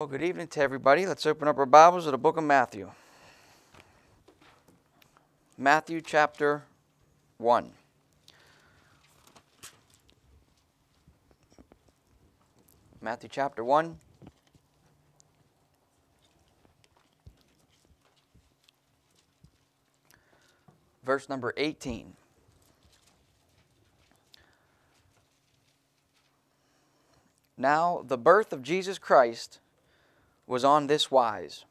Well, good evening to everybody. Let's open up our Bibles to the book of Matthew. Matthew chapter 1. Matthew chapter 1. Verse number 18. Now, the birth of Jesus Christ was on this wise.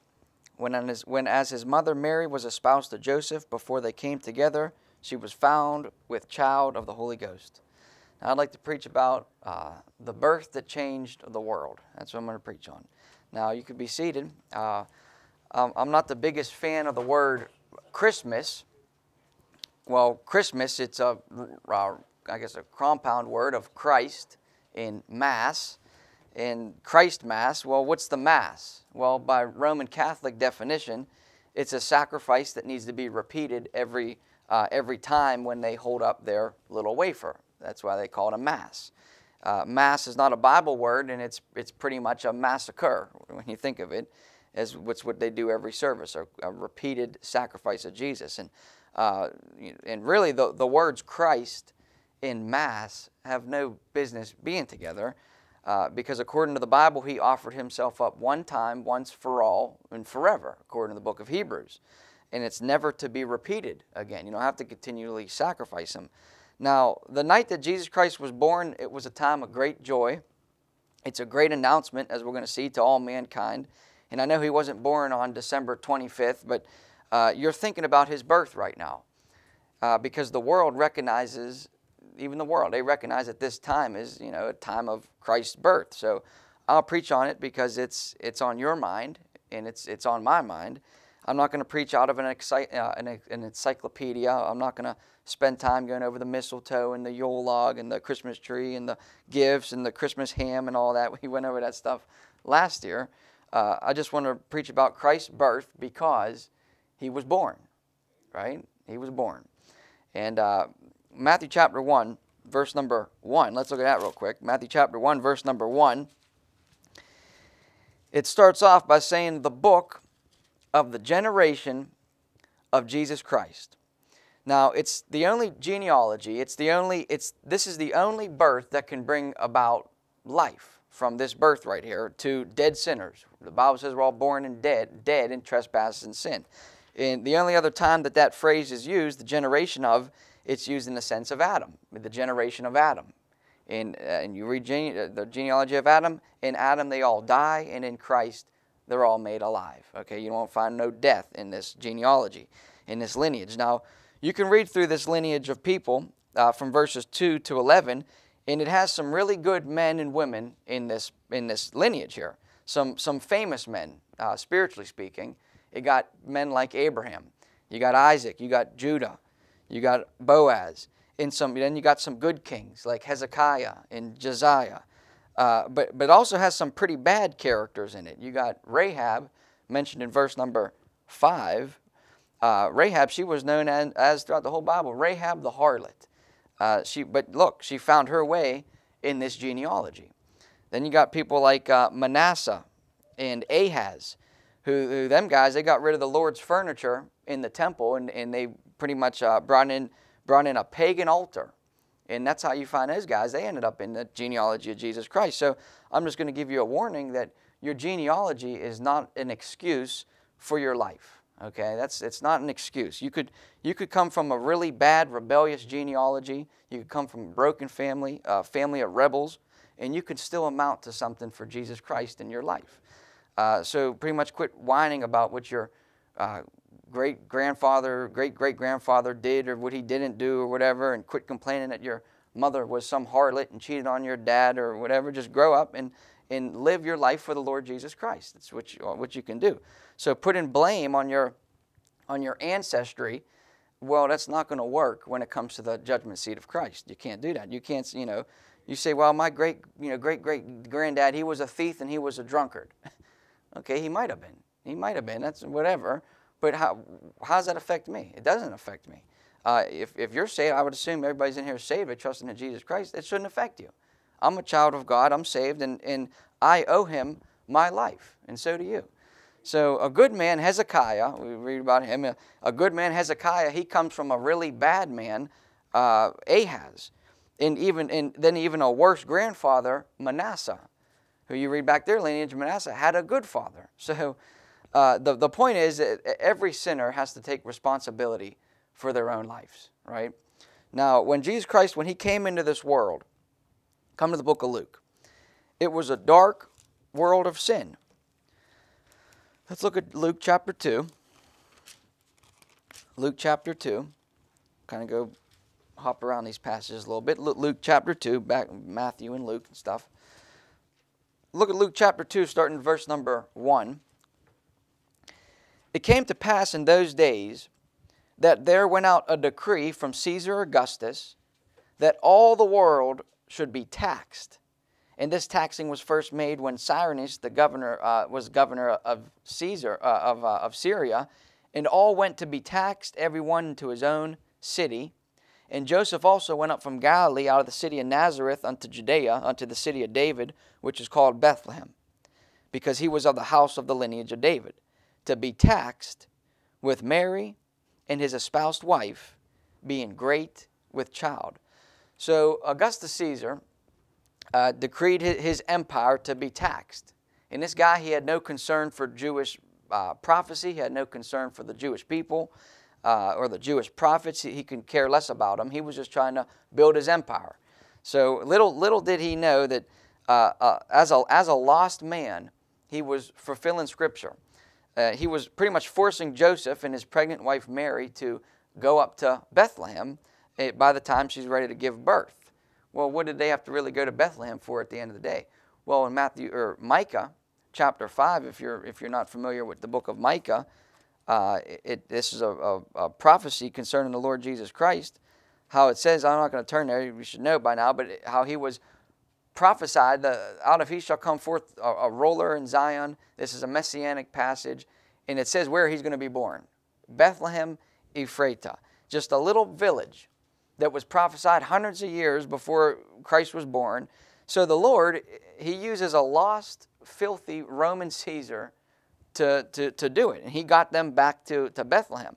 When, his, when as his mother Mary was espoused to Joseph, before they came together, she was found with child of the Holy Ghost. Now, I'd like to preach about uh, the birth that changed the world. That's what I'm going to preach on. Now, you could be seated. Uh, I'm not the biggest fan of the word Christmas. Well, Christmas, it's a, uh, I guess, a compound word of Christ in Mass. In Christ Mass, well, what's the Mass? Well, by Roman Catholic definition, it's a sacrifice that needs to be repeated every, uh, every time when they hold up their little wafer. That's why they call it a Mass. Uh, mass is not a Bible word, and it's, it's pretty much a massacre when you think of it, as what's what they do every service, a, a repeated sacrifice of Jesus. And, uh, and really, the, the words Christ in Mass have no business being together uh, because according to the Bible, he offered himself up one time, once for all, and forever, according to the book of Hebrews. And it's never to be repeated again. You don't have to continually sacrifice him. Now, the night that Jesus Christ was born, it was a time of great joy. It's a great announcement, as we're going to see, to all mankind. And I know he wasn't born on December 25th, but uh, you're thinking about his birth right now uh, because the world recognizes even the world, they recognize that this time is, you know, a time of Christ's birth. So I'll preach on it because it's it's on your mind and it's it's on my mind. I'm not going to preach out of an, uh, an, an, encyclopedia. I'm not going to spend time going over the mistletoe and the Yule log and the Christmas tree and the gifts and the Christmas ham and all that. We went over that stuff last year. Uh, I just want to preach about Christ's birth because he was born, right? He was born. And uh, Matthew chapter 1, verse number 1. Let's look at that real quick. Matthew chapter 1, verse number 1. It starts off by saying, The book of the generation of Jesus Christ. Now, it's the only genealogy, it's the only, it's, this is the only birth that can bring about life from this birth right here to dead sinners. The Bible says we're all born and dead, dead in trespasses and sin. And the only other time that that phrase is used, the generation of, it's used in the sense of Adam, the generation of Adam. And, uh, and you read gene- uh, the genealogy of Adam, in Adam they all die, and in Christ they're all made alive. Okay, you won't find no death in this genealogy, in this lineage. Now, you can read through this lineage of people uh, from verses 2 to 11, and it has some really good men and women in this, in this lineage here. Some, some famous men, uh, spiritually speaking. It got men like Abraham. You got Isaac. You got Judah. You got Boaz. In some, then you got some good kings like Hezekiah and Josiah. Uh, but, but also has some pretty bad characters in it. You got Rahab, mentioned in verse number 5. Uh, Rahab, she was known as, as, throughout the whole Bible, Rahab the harlot. Uh, she, but look, she found her way in this genealogy. Then you got people like uh, Manasseh and Ahaz, who, who, them guys, they got rid of the Lord's furniture in the temple and, and they pretty much uh, brought in brought in a pagan altar, and that's how you find those guys. They ended up in the genealogy of Jesus Christ. So I'm just going to give you a warning that your genealogy is not an excuse for your life. Okay, that's it's not an excuse. You could you could come from a really bad rebellious genealogy. You could come from a broken family, a family of rebels, and you could still amount to something for Jesus Christ in your life. Uh, so pretty much quit whining about what your uh, great grandfather, great great grandfather did or what he didn't do or whatever, and quit complaining that your mother was some harlot and cheated on your dad or whatever. Just grow up and, and live your life for the Lord Jesus Christ. That's what you, what you can do. So putting blame on your, on your ancestry, well, that's not going to work when it comes to the judgment seat of Christ. You can't do that. You can't, you know, you say, well, my great, you know, great great granddad, he was a thief and he was a drunkard. okay, he might have been. He might have been. That's whatever. But how, how does that affect me? It doesn't affect me. Uh, if, if you're saved, I would assume everybody's in here saved by trusting in Jesus Christ. It shouldn't affect you. I'm a child of God. I'm saved, and, and I owe Him my life, and so do you. So a good man, Hezekiah, we read about him, a good man, Hezekiah, he comes from a really bad man, uh, Ahaz. And even and then even a worse grandfather, Manasseh, who you read back their lineage, Manasseh had a good father. So uh, the, the point is that every sinner has to take responsibility for their own lives, right? Now, when Jesus Christ, when he came into this world, come to the book of Luke, it was a dark world of sin. Let's look at Luke chapter 2. Luke chapter 2. Kind of go hop around these passages a little bit. Luke chapter 2, back Matthew and Luke and stuff. Look at Luke chapter 2, starting verse number 1. It came to pass in those days that there went out a decree from Caesar Augustus that all the world should be taxed. And this taxing was first made when Cyrenius, the governor, uh, was governor of Caesar uh, of, uh, of Syria, and all went to be taxed, every one to his own city. And Joseph also went up from Galilee out of the city of Nazareth unto Judea, unto the city of David, which is called Bethlehem, because he was of the house of the lineage of David, to be taxed with Mary and his espoused wife, being great with child. So Augustus Caesar uh, decreed his empire to be taxed. And this guy, he had no concern for Jewish uh, prophecy, he had no concern for the Jewish people uh, or the Jewish prophets. He, he could care less about them. He was just trying to build his empire. So little, little did he know that uh, uh, as, a, as a lost man, he was fulfilling Scripture. Uh, he was pretty much forcing Joseph and his pregnant wife Mary to go up to Bethlehem eh, by the time she's ready to give birth. Well, what did they have to really go to Bethlehem for at the end of the day? Well, in Matthew or Micah chapter five, if you're if you're not familiar with the book of Micah, uh, it, this is a, a, a, prophecy concerning the Lord Jesus Christ. How it says, I'm not going to turn there. You should know by now, but how he was prophesied that out of he shall come forth a, a ruler in Zion. This is a messianic passage, and it says where he's going to be born: Bethlehem, Ephratah, just a little village that was prophesied hundreds of years before Christ was born. So the Lord, He uses a lost, filthy Roman Caesar to, to, to do it. And He got them back to, to Bethlehem.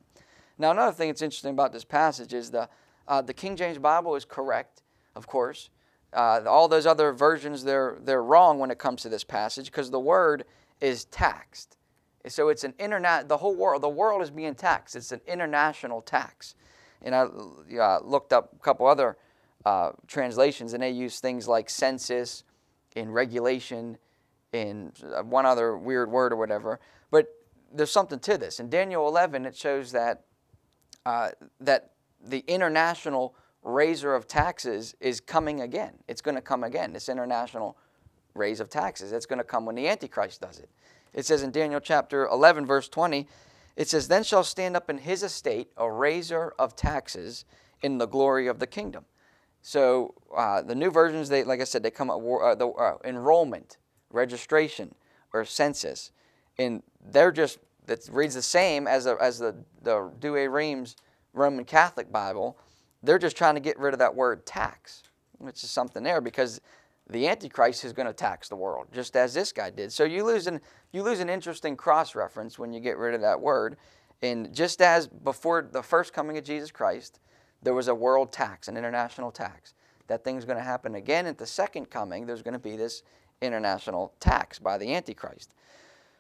Now, another thing that's interesting about this passage is the, uh, the King James Bible is correct, of course. Uh, all those other versions, they're, they're wrong when it comes to this passage because the word is taxed. So it's an internet, the whole world, the world is being taxed. It's an international tax and I uh, looked up a couple other uh, translations, and they use things like census and regulation and uh, one other weird word or whatever. But there's something to this. In Daniel 11, it shows that uh, that the international raiser of taxes is coming again. It's going to come again. This international raise of taxes. It's going to come when the Antichrist does it. It says in Daniel chapter 11, verse 20, it says, Then shall stand up in his estate a raiser of taxes in the glory of the kingdom. So uh, the new versions, they like I said, they come up uh, the uh, enrollment, registration, or census, and they're just that reads the same as a, as the the Douay Rheims Roman Catholic Bible. They're just trying to get rid of that word tax, which is something there because the Antichrist is going to tax the world, just as this guy did. So you lose an, you lose an interesting cross reference when you get rid of that word. And just as before the first coming of Jesus Christ, there was a world tax, an international tax. That thing's going to happen again at the second coming. There's going to be this international tax by the Antichrist.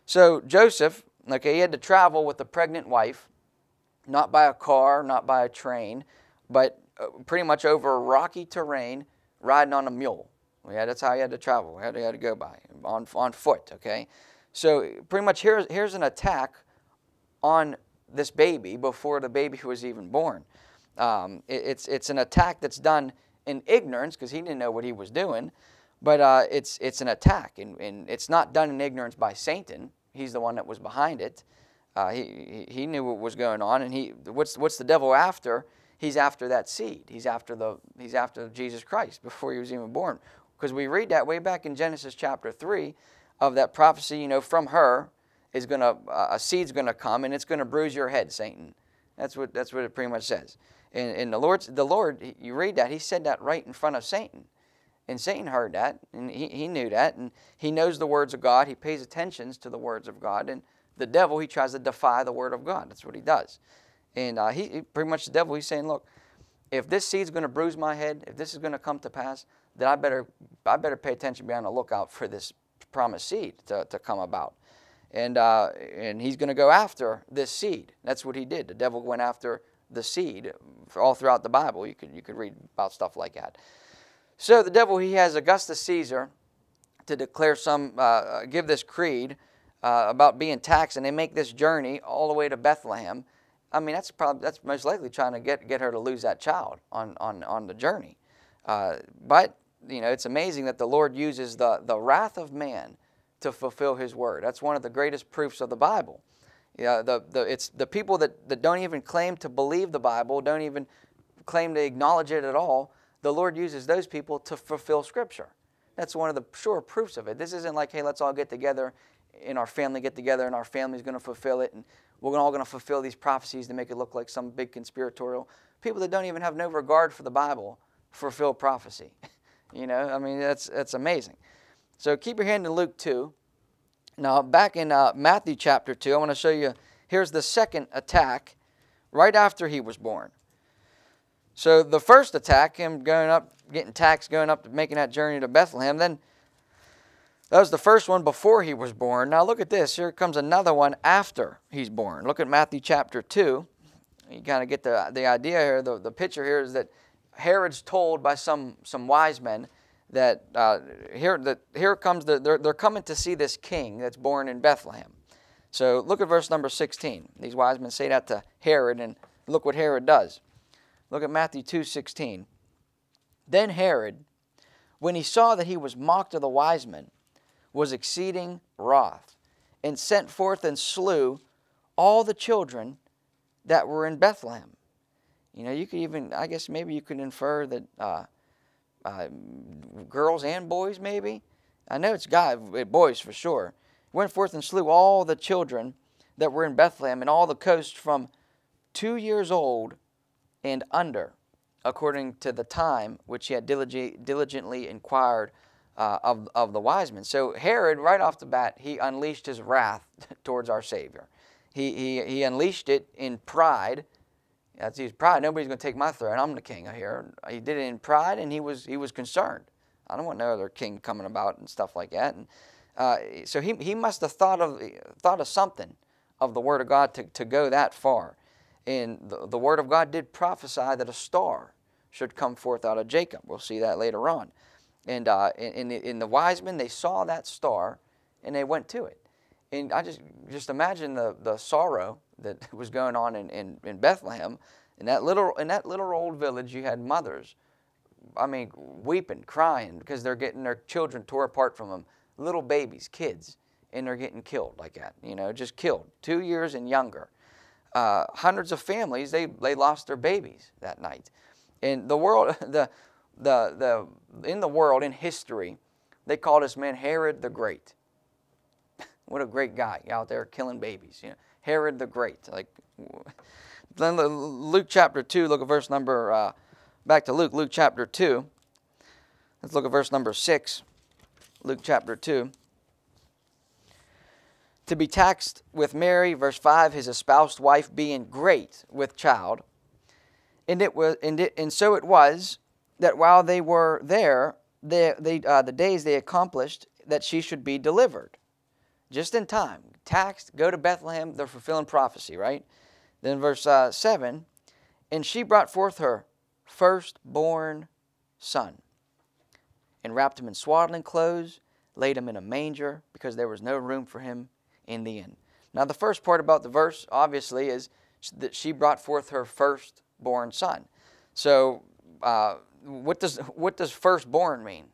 So Joseph, okay, he had to travel with a pregnant wife, not by a car, not by a train, but uh, pretty much over rocky terrain, riding on a mule. Yeah, that's how he had to travel. We had, he had to go by on, on foot. Okay, so pretty much here's here's an attack on this baby before the baby was even born. Um, it, it's it's an attack that's done in ignorance because he didn't know what he was doing, but uh, it's it's an attack and, and it's not done in ignorance by Satan. He's the one that was behind it. Uh, he, he knew what was going on, and he what's what's the devil after? He's after that seed. He's after the he's after Jesus Christ before he was even born. Because we read that way back in Genesis chapter 3 of that prophecy, you know, from her is going to, uh, a seed's going to come and it's going to bruise your head, Satan. That's what, that's what it pretty much says. And, and the, Lord, the Lord, you read that, he said that right in front of Satan. And Satan heard that, and he, he knew that, and he knows the words of God. He pays attention to the words of God. And the devil, he tries to defy the word of God. That's what he does. And uh, he, pretty much the devil, he's saying, look, if this seed's going to bruise my head, if this is going to come to pass, then I better, I better pay attention, be on the lookout for this promised seed to, to come about. And, uh, and he's going to go after this seed. That's what he did. The devil went after the seed all throughout the Bible. You could, you could read about stuff like that. So the devil, he has Augustus Caesar to declare some, uh, uh, give this creed uh, about being taxed, and they make this journey all the way to Bethlehem. I mean, that's probably that's most likely trying to get get her to lose that child on on on the journey. Uh, but you know, it's amazing that the Lord uses the the wrath of man to fulfill His word. That's one of the greatest proofs of the Bible. Yeah, the, the, it's the people that, that don't even claim to believe the Bible, don't even claim to acknowledge it at all, the Lord uses those people to fulfill Scripture. That's one of the sure proofs of it. This isn't like, hey, let's all get together in our family, get together, and our family's going to fulfill it, and we're all going to fulfill these prophecies to make it look like some big conspiratorial. People that don't even have no regard for the Bible fulfill prophecy. you know, I mean, that's, that's amazing. So keep your hand in Luke 2. Now, back in uh, Matthew chapter 2, I want to show you here's the second attack right after he was born. So, the first attack, him going up, getting taxed, going up, to making that journey to Bethlehem, then that was the first one before he was born. Now, look at this. Here comes another one after he's born. Look at Matthew chapter 2. You kind of get the, the idea here. The, the picture here is that Herod's told by some, some wise men that uh, here, that here comes the, they're, they're coming to see this king that's born in Bethlehem. So look at verse number 16. These wise men say that to Herod, and look what Herod does. Look at Matthew 2 16. Then Herod, when he saw that he was mocked of the wise men, was exceeding wroth, and sent forth and slew all the children that were in Bethlehem. You know, you could even, I guess maybe you could infer that uh, uh, girls and boys, maybe. I know it's guys, eh, boys for sure. Went forth and slew all the children that were in Bethlehem and all the coast from two years old and under, according to the time which he had diligently inquired uh, of, of the wise men. So Herod, right off the bat, he unleashed his wrath towards our Savior. He, he, he unleashed it in pride that's his pride. Nobody's going to take my throne. I'm the king here. He did it in pride, and he was he was concerned. I don't want no other king coming about and stuff like that. And uh, so he, he must have thought of thought of something of the word of God to, to go that far. And the, the word of God did prophesy that a star should come forth out of Jacob. We'll see that later on. And uh, in, in the wise men, they saw that star and they went to it. And I just just imagine the, the sorrow that was going on in, in, in Bethlehem. In that little in that little old village, you had mothers, I mean, weeping, crying because they're getting their children tore apart from them, little babies, kids, and they're getting killed like that. You know, just killed, two years and younger. Uh, hundreds of families they they lost their babies that night. And the world, the the the in the world in history, they called this man Herod the Great. what a great guy out there killing babies. You know Herod the Great. Like, then Luke chapter 2, look at verse number, uh, back to Luke, Luke chapter 2. Let's look at verse number 6. Luke chapter 2. To be taxed with Mary, verse 5, his espoused wife being great with child. And, it was, and, it, and so it was that while they were there, they, they, uh, the days they accomplished that she should be delivered. Just in time taxed, go to Bethlehem. They're fulfilling prophecy, right? Then verse uh, 7 And she brought forth her firstborn son and wrapped him in swaddling clothes, laid him in a manger because there was no room for him in the inn. Now, the first part about the verse, obviously, is that she brought forth her firstborn son. So, uh, what does what does firstborn mean?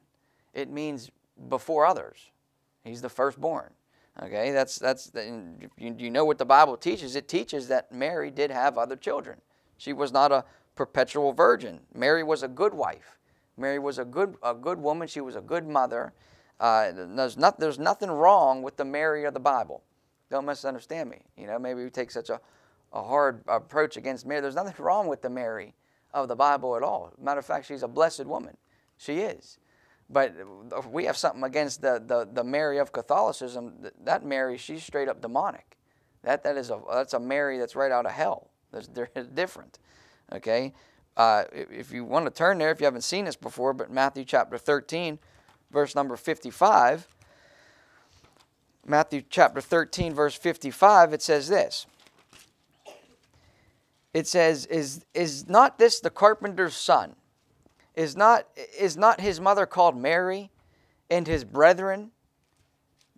It means before others. He's the firstborn. Okay, that's that's you, you know what the Bible teaches. It teaches that Mary did have other children. She was not a perpetual virgin. Mary was a good wife. Mary was a good a good woman. She was a good mother. Uh, there's not there's nothing wrong with the Mary of the Bible. Don't misunderstand me. You know, maybe we take such a, a hard approach against Mary. There's nothing wrong with the Mary of the Bible at all. Matter of fact, she's a blessed woman. She is. But we have something against the, the, the Mary of Catholicism. That Mary, she's straight up demonic. That, that is a, that's a Mary that's right out of hell. They're different. Okay? Uh, if you want to turn there, if you haven't seen this before, but Matthew chapter 13, verse number 55. Matthew chapter 13, verse 55, it says this. It says, Is, is not this the carpenter's son? Is not, is not his mother called Mary, and his brethren,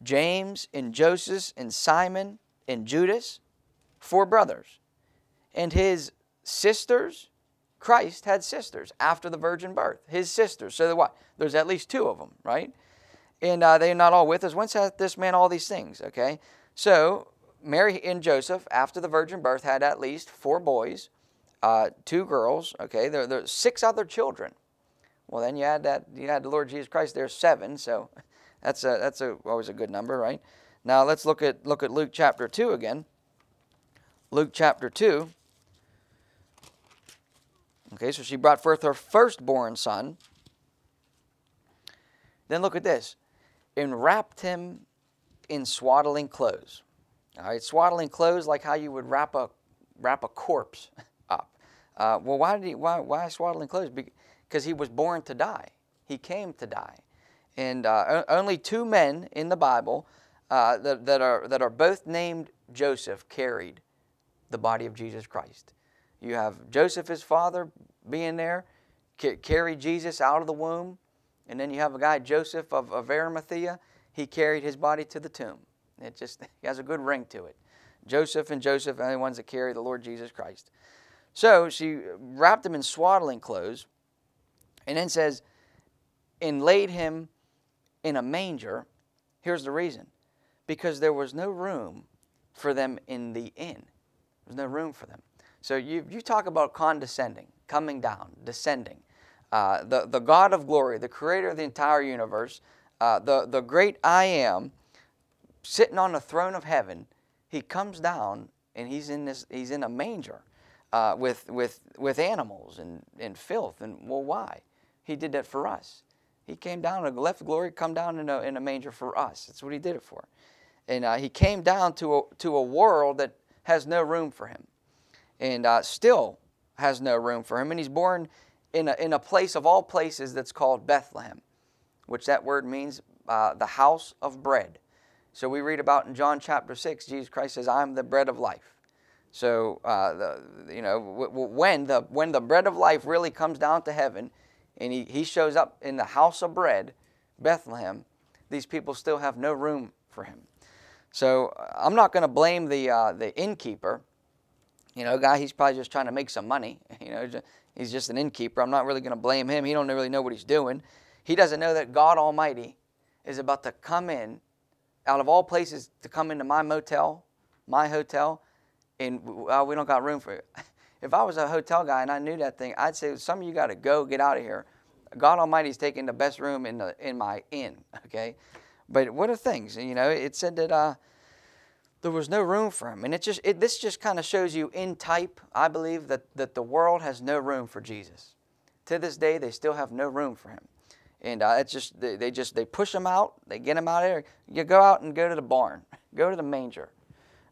James, and Joseph, and Simon, and Judas? Four brothers. And his sisters, Christ had sisters after the virgin birth. His sisters. So what? There's at least two of them, right? And uh, they're not all with us. Whence hath this man all these things? Okay. So Mary and Joseph, after the virgin birth, had at least four boys, uh, two girls. Okay. There, there's six other children. Well, then you add that you add the Lord Jesus Christ. There's seven. So that's a that's a, always a good number, right? Now let's look at look at Luke chapter two again. Luke chapter two. Okay, so she brought forth her firstborn son. Then look at this. And wrapped him in swaddling clothes. All right, swaddling clothes like how you would wrap a wrap a corpse up. Uh, well, why did he? Why why swaddling clothes? Because he was born to die. He came to die, and uh, only two men in the Bible uh, that, that are that are both named Joseph carried the body of Jesus Christ. You have Joseph, his father, being there, carried Jesus out of the womb. And then you have a guy, Joseph of, of Arimathea, he carried his body to the tomb. It just has a good ring to it. Joseph and Joseph are the ones that carry the Lord Jesus Christ. So she wrapped him in swaddling clothes and then says, and laid him in a manger. Here's the reason because there was no room for them in the inn. There was no room for them. So you, you talk about condescending, coming down, descending. Uh, the, the God of glory, the creator of the entire universe, uh, the, the great I am, sitting on the throne of heaven, he comes down and he's in, this, he's in a manger uh, with, with, with animals and, and filth. And well, why? He did that for us. He came down and left glory, come down in a, in a manger for us. That's what he did it for. And uh, he came down to a, to a world that has no room for him and uh, still has no room for him. And he's born in a, in a place of all places that's called Bethlehem, which that word means uh, the house of bread. So we read about in John chapter 6, Jesus Christ says, I'm the bread of life. So, uh, the, you know, when the, when the bread of life really comes down to heaven and he, he shows up in the house of bread, Bethlehem, these people still have no room for him. So I'm not going to blame the, uh, the innkeeper you know, guy, he's probably just trying to make some money. You know, he's just an innkeeper. I'm not really going to blame him. He don't really know what he's doing. He doesn't know that God Almighty is about to come in, out of all places, to come into my motel, my hotel, and uh, we don't got room for it. If I was a hotel guy and I knew that thing, I'd say, some of you got to go, get out of here. God Almighty's taking the best room in the in my inn. Okay, but what are things? You know, it said that. Uh, there was no room for him. And it just it, this just kind of shows you in type, I believe, that, that the world has no room for Jesus. To this day, they still have no room for him. And uh, it's just they, they, just they push them out, they get them out of there. You go out and go to the barn, go to the manger.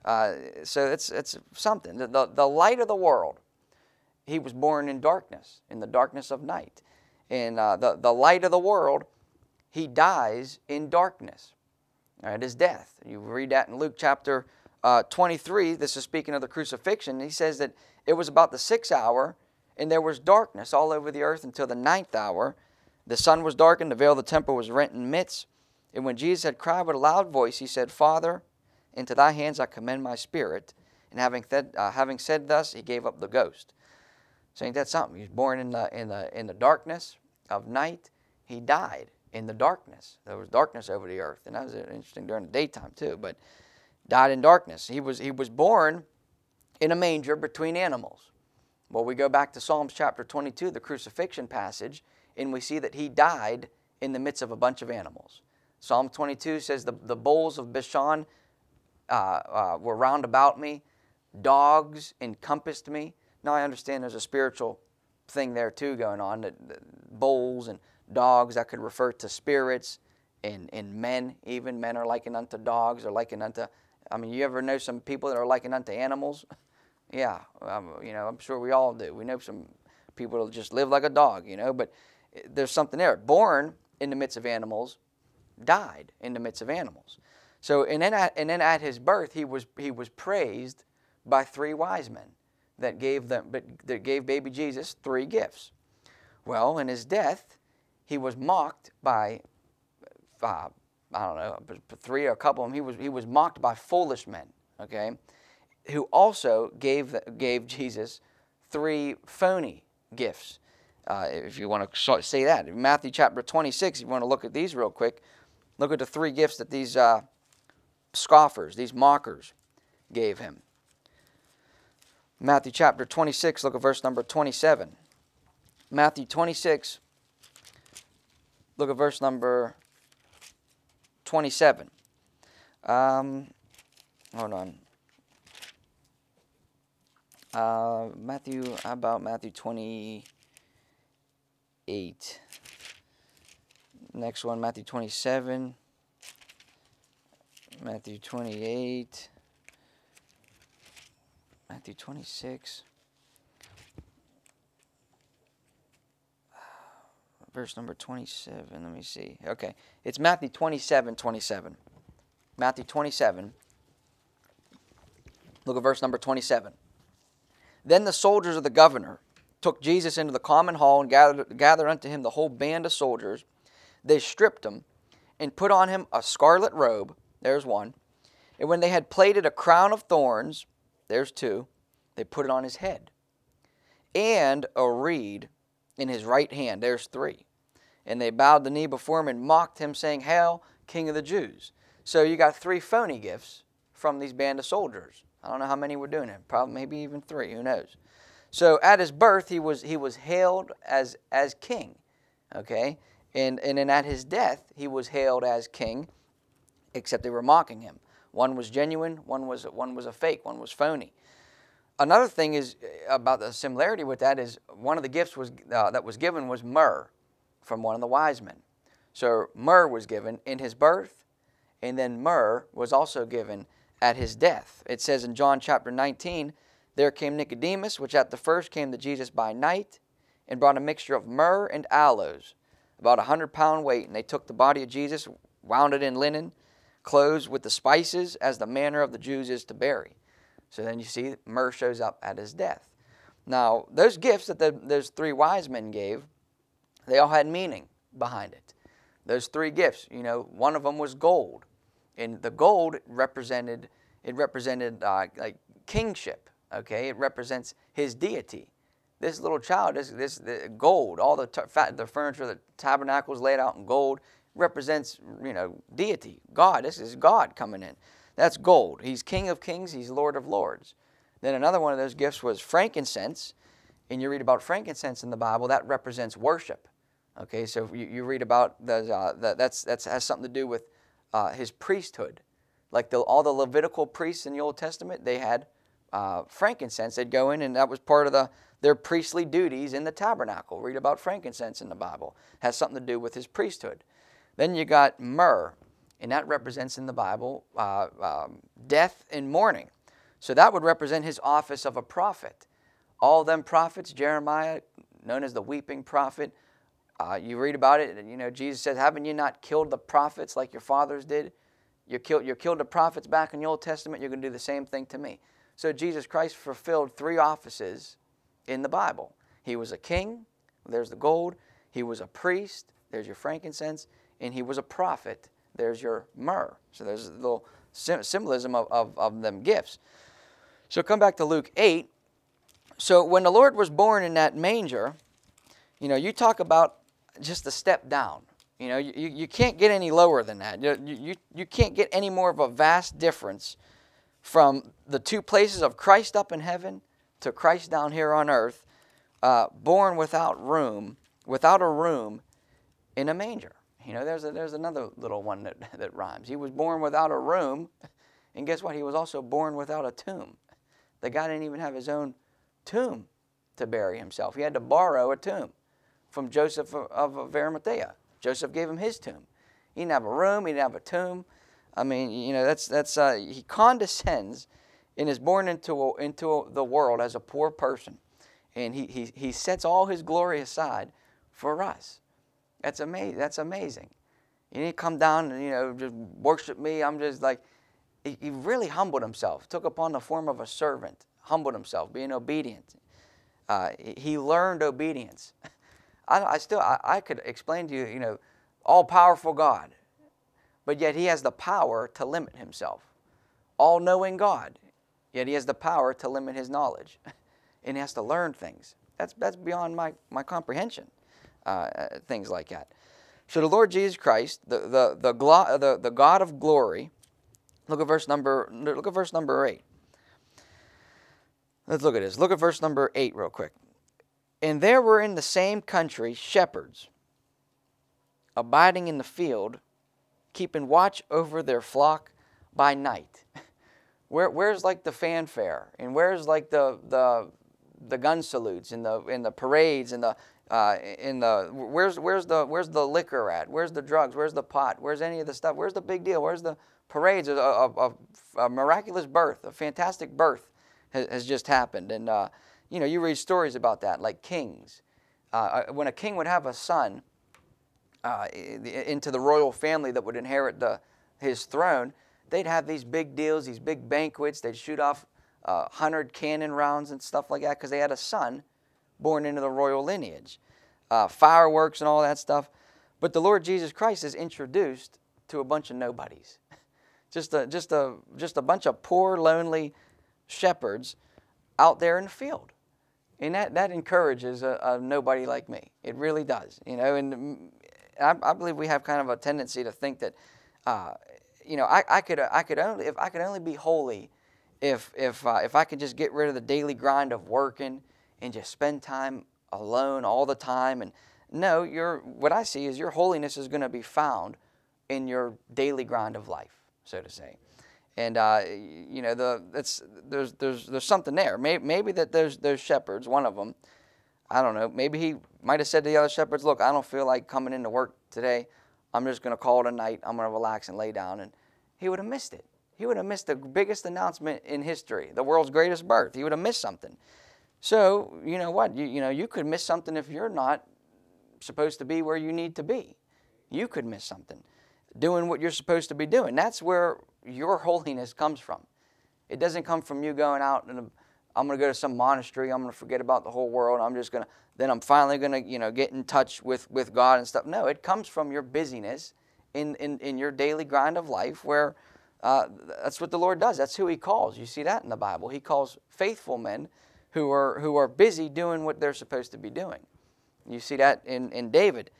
Uh, so it's it's something. The, the, the light of the world. He was born in darkness, in the darkness of night. And uh, the, the light of the world, he dies in darkness at his death. You read that in Luke chapter uh, 23. This is speaking of the crucifixion. He says that it was about the sixth hour, and there was darkness all over the earth until the ninth hour. The sun was darkened, the veil of the temple was rent in midst. And when Jesus had cried with a loud voice, he said, Father, into thy hands I commend my spirit. And having, th- uh, having said thus, he gave up the ghost. Saying that's something. He was born in the, in, the, in the darkness of night. He died in the darkness. There was darkness over the earth, and that was interesting during the daytime too. But died in darkness. He was he was born in a manger between animals. Well, we go back to Psalms chapter 22, the crucifixion passage, and we see that he died in the midst of a bunch of animals. Psalm 22 says, The, the bulls of Bashan uh, uh, were round about me, dogs encompassed me. Now I understand there's a spiritual thing there too going on, that, that bulls and dogs. That could refer to spirits and, and men, even. Men are likened unto dogs or likened unto, I mean, you ever know some people that are likened unto animals? yeah, um, you know, I'm sure we all do. We know some people that just live like a dog, you know, but there's something there. Born in the midst of animals, died in the midst of animals. So, and then at, and then at his birth, he was, he was praised by three wise men that gave, them, but that gave baby Jesus three gifts. Well, in his death, he was mocked by, uh, I don't know, three or a couple of them. He was, he was mocked by foolish men, okay, who also gave, gave Jesus three phony gifts. Uh, if you want to say that. In Matthew chapter 26, if you want to look at these real quick, look at the three gifts that these uh, scoffers, these mockers, gave him. Matthew chapter 26, look at verse number 27. Matthew 26, look at verse number 27. Um, hold on. Uh, Matthew, how about Matthew 28? Next one, Matthew 27. Matthew 28. Matthew 26. Verse number 27. Let me see. Okay. It's Matthew 27 27. Matthew 27. Look at verse number 27. Then the soldiers of the governor took Jesus into the common hall and gathered, gathered unto him the whole band of soldiers. They stripped him and put on him a scarlet robe. There's one. And when they had plaited a crown of thorns, there's two, they put it on his head. And a reed in his right hand, there's three. And they bowed the knee before him and mocked him, saying, Hail, King of the Jews. So you got three phony gifts from these band of soldiers. I don't know how many were doing it. Probably maybe even three. Who knows? So at his birth, he was he was hailed as as king. Okay, and and then at his death, he was hailed as king. Except they were mocking him. One was genuine. One was one was a fake. One was phony. Another thing is uh, about the similarity with that is one of the gifts was uh, that was given was myrrh from one of the wise men. So myrrh was given in his birth, and then myrrh was also given at his death. It says in John chapter 19, there came Nicodemus, which at the first came to Jesus by night, and brought a mixture of myrrh and aloes, about a hundred pound weight. And they took the body of Jesus, wound it in linen, clothes with the spices, as the manner of the Jews is to bury. So then you see myrrh shows up at his death. Now, those gifts that the, those three wise men gave, they all had meaning behind it. Those three gifts, you know, one of them was gold and the gold represented it represented uh, like kingship. Okay, it represents his deity. This little child, this this gold, all the the furniture, the tabernacle is laid out in gold, represents you know deity, God. This is God coming in. That's gold. He's King of Kings. He's Lord of Lords. Then another one of those gifts was frankincense, and you read about frankincense in the Bible. That represents worship. Okay, so you, you read about the, uh, the that's that's has something to do with uh, his priesthood. Like the, all the Levitical priests in the Old Testament, they had uh, frankincense. They'd go in, and that was part of the, their priestly duties in the tabernacle. Read about frankincense in the Bible. Has something to do with his priesthood. Then you got myrrh, and that represents in the Bible uh, um, death and mourning. So that would represent his office of a prophet. All them prophets, Jeremiah, known as the weeping prophet, uh, you read about it, and you know Jesus says, "Haven't you not killed the prophets like your fathers did? You killed, you killed the prophets back in the Old Testament. You're going to do the same thing to me." So Jesus Christ fulfilled three offices in the Bible. He was a king. There's the gold. He was a priest. There's your frankincense, and he was a prophet. There's your myrrh. So there's a little symbolism of, of, of them gifts. So come back to Luke 8. So when the Lord was born in that manger, you know, you talk about just a step down. You know, you, you can't get any lower than that. You, you, you can't get any more of a vast difference from the two places of Christ up in heaven to Christ down here on earth, uh, born without room, without a room in a manger. You know, there's, a, there's another little one that, that rhymes. He was born without a room, and guess what? He was also born without a tomb. The guy didn't even have his own tomb to bury himself. He had to borrow a tomb from Joseph of, of Arimathea. Joseph gave him his tomb. He didn't have a room. He didn't have a tomb. I mean, you know, that's that's uh, he condescends and is born into into the world as a poor person, and he he he sets all his glory aside for us. That's amazing. That's amazing. He didn't come down and you know just worship me. I'm just like he, he really humbled himself, took upon the form of a servant, humbled himself, being obedient. Uh, he learned obedience. I, I still I, I could explain to you, you know, all powerful God, but yet he has the power to limit himself. All knowing God, yet he has the power to limit his knowledge. and he has to learn things. That's, that's beyond my, my comprehension, uh, uh things like that. So the Lord Jesus Christ, the, the, the, the, the God of glory, look at verse number look at verse number eight. Let's look at this. Look at verse number eight real quick. And there were in the same country shepherds abiding in the field, keeping watch over their flock by night. Where, where's like the fanfare and where's like the the the gun salutes and the in the parades and the uh, in the where's where's the where's the liquor at? Where's the drugs? Where's the pot? Where's any of the stuff? Where's the big deal? Where's the parades of, of, a miraculous birth, a fantastic birth has, has just happened? And uh, you know, you read stories about that, like kings. Uh, uh when a king would have a son, uh, into the royal family that would inherit the, his throne, they'd have these big deals, these big banquets. They'd shoot off uh, 100 cannon rounds and stuff like that because they had a son born into the royal lineage. Uh, fireworks and all that stuff. But the Lord Jesus Christ is introduced to a bunch of nobodies. just, a, just, a, just a bunch of poor, lonely shepherds out there in the field. And that, that encourages a, a nobody like me. It really does. You know, and I, I, believe we have kind of a tendency to think that, uh, you know, I, I, could I could only if I could only be holy, if if uh, if I could just get rid of the daily grind of working and just spend time alone all the time. And no, your what I see is your holiness is going to be found in your daily grind of life, so to say. And uh, you know, the that's there's there's there's something there. Maybe, maybe that there's those shepherds, one of them I don't know, maybe he might have said to the other shepherds, Look, I don't feel like coming into work today. I'm just going to call it a night. I'm going to relax and lay down. And he would have missed it. He would have missed the biggest announcement in history, the world's greatest birth. He would have missed something. So, you know what? You, you know, you could miss something if you're not supposed to be where you need to be. You could miss something doing what you're supposed to be doing. That's where your holiness comes from. It doesn't come from you going out and I'm going to go to some monastery. I'm going to forget about the whole world. I'm just going to, then I'm finally going to, you know, get in touch with, with God and stuff. No, it comes from your busyness in, in, in your daily grind of life where uh, that's what the Lord does. That's who He calls. You see that in the Bible. He calls faithful men who are, who are busy doing what they're supposed to be doing. You see that in, in David.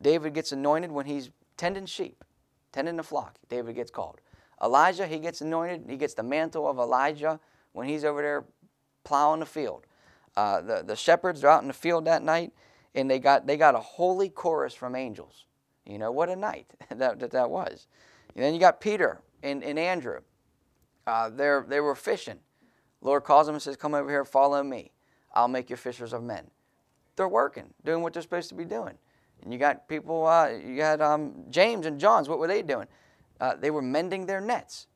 David gets anointed when he's tending sheep, tending the flock. David gets called. Elijah, he gets anointed. He gets the mantle of Elijah when he's over there plowing the field. Uh, the, the shepherds are out in the field that night, and they got, they got a holy chorus from angels. You know, what a night that, that, that was. And then you got Peter and, and Andrew. Uh, they were fishing. Lord calls them and says, Come over here, follow me. I'll make you fishers of men. They're working, doing what they're supposed to be doing. And you got people, uh, you got um, James and John's, what were they doing? Uh, they were mending their nets.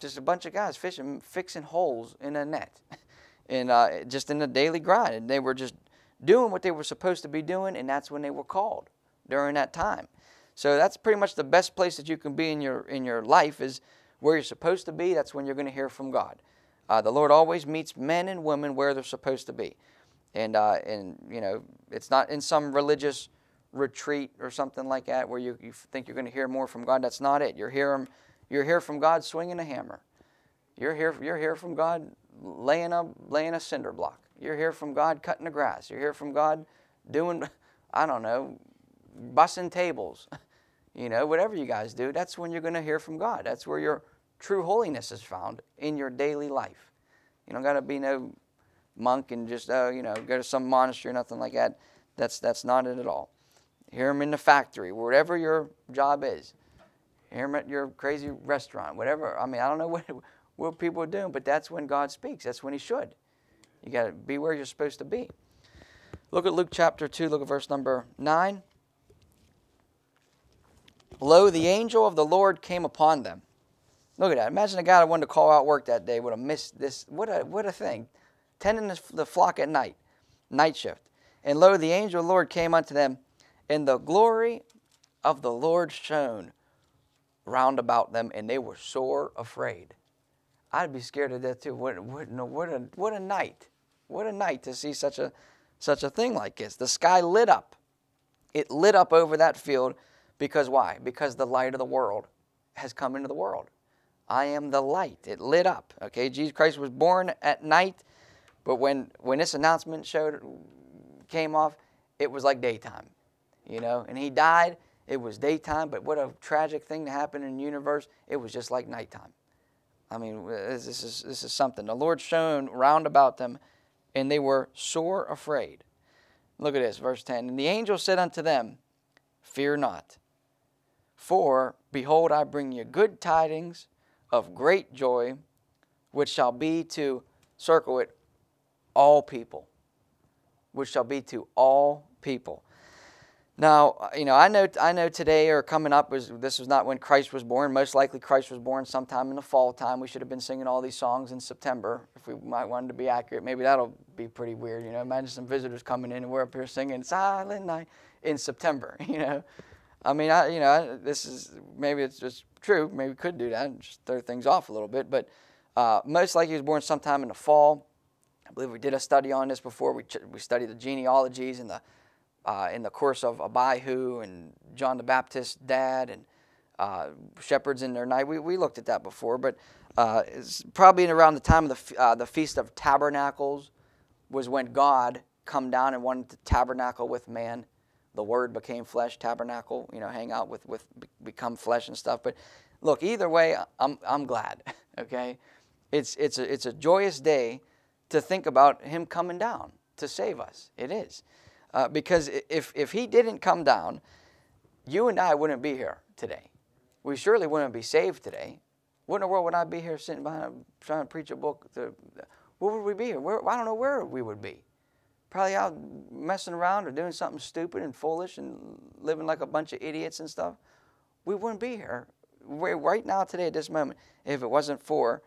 Just a bunch of guys fishing, fixing holes in a net. and uh, just in the daily grind. And they were just doing what they were supposed to be doing, and that's when they were called during that time. So that's pretty much the best place that you can be in your in your life is where you're supposed to be. That's when you're going to hear from God. Uh, the Lord always meets men and women where they're supposed to be, and uh, and you know it's not in some religious retreat or something like that where you, you think you're going to hear more from God. That's not it. You're here you're here from God swinging a hammer. You're here you're here from God laying a, laying a cinder block. You're here from God cutting the grass. You're here from God doing, I don't know, bussing tables. You know, whatever you guys do, that's when you're going to hear from God. That's where your true holiness is found in your daily life. You don't got to be no monk and just, oh, you know, go to some monastery or nothing like that. That's, that's not it at all. Hear him in the factory, whatever your job is. Hear him at your crazy restaurant, whatever. I mean, I don't know what, what people doing, but that's when God speaks. That's when He should. You got to be where you're supposed to be. Look at Luke chapter 2, look at verse number 9. Lo, the angel of the Lord came upon them. Look at that. Imagine a guy that wanted to call out work that day would have missed this. What a, what a thing. Tending the flock at night, night shift. And lo, the angel of the Lord came unto them, and the glory of the Lord shone round about them, and they were sore afraid. I'd be scared to death too. What, what, no, what, a, what a night. What a night to see such a, such a thing like this. The sky lit up. It lit up over that field because why? Because the light of the world has come into the world. I am the light. It lit up. Okay, Jesus Christ was born at night, but when when this announcement showed came off, it was like daytime. You know, and he died, it was daytime, but what a tragic thing to happen in the universe. It was just like nighttime. I mean, uh, this is this is something. The Lord shone round about them, and they were sore afraid. Look at this, verse 10. And the angel said unto them, Fear not. For, behold, I bring you good tidings of great joy, which shall be to, circle it, all people. Which shall be to all people. Now, uh, you know, I know, I know today or coming up was this was not when Christ was born. Most likely, Christ was born sometime in the fall time. We should have been singing all these songs in September if we might wanted to be accurate. Maybe that'll be pretty weird. You know, imagine some visitors coming in and we're up here singing "Silent Night" in September. You know, I mean, I, you know, this is maybe it's just true. Maybe we could do that and just throw things off a little bit. But uh, most likely, he was born sometime in the fall. I believe we did a study on this before. We we studied the genealogies and the uh, in the course of Abihu and John the Baptist's dad and uh, shepherds in their night. We, we looked at that before, but uh, it's probably around the time of the, uh, the Feast of Tabernacles was when God come down and wanted to tabernacle with man. The Word became flesh, tabernacle, you know, hang out with, with become flesh and stuff. But look, either way, I'm, I'm glad, okay? It's, it's, a, it's a joyous day to think about Him coming down to save us. It is. Uh, because if, if he didn't come down, you and I wouldn't be here today. We surely wouldn't be saved today. What in the world would I be here sitting behind trying to preach a book? To, where would we be here? Where, I don't know where we would be. Probably out messing around or doing something stupid and foolish and living like a bunch of idiots and stuff. We wouldn't be here right now, today, at this moment, if it wasn't for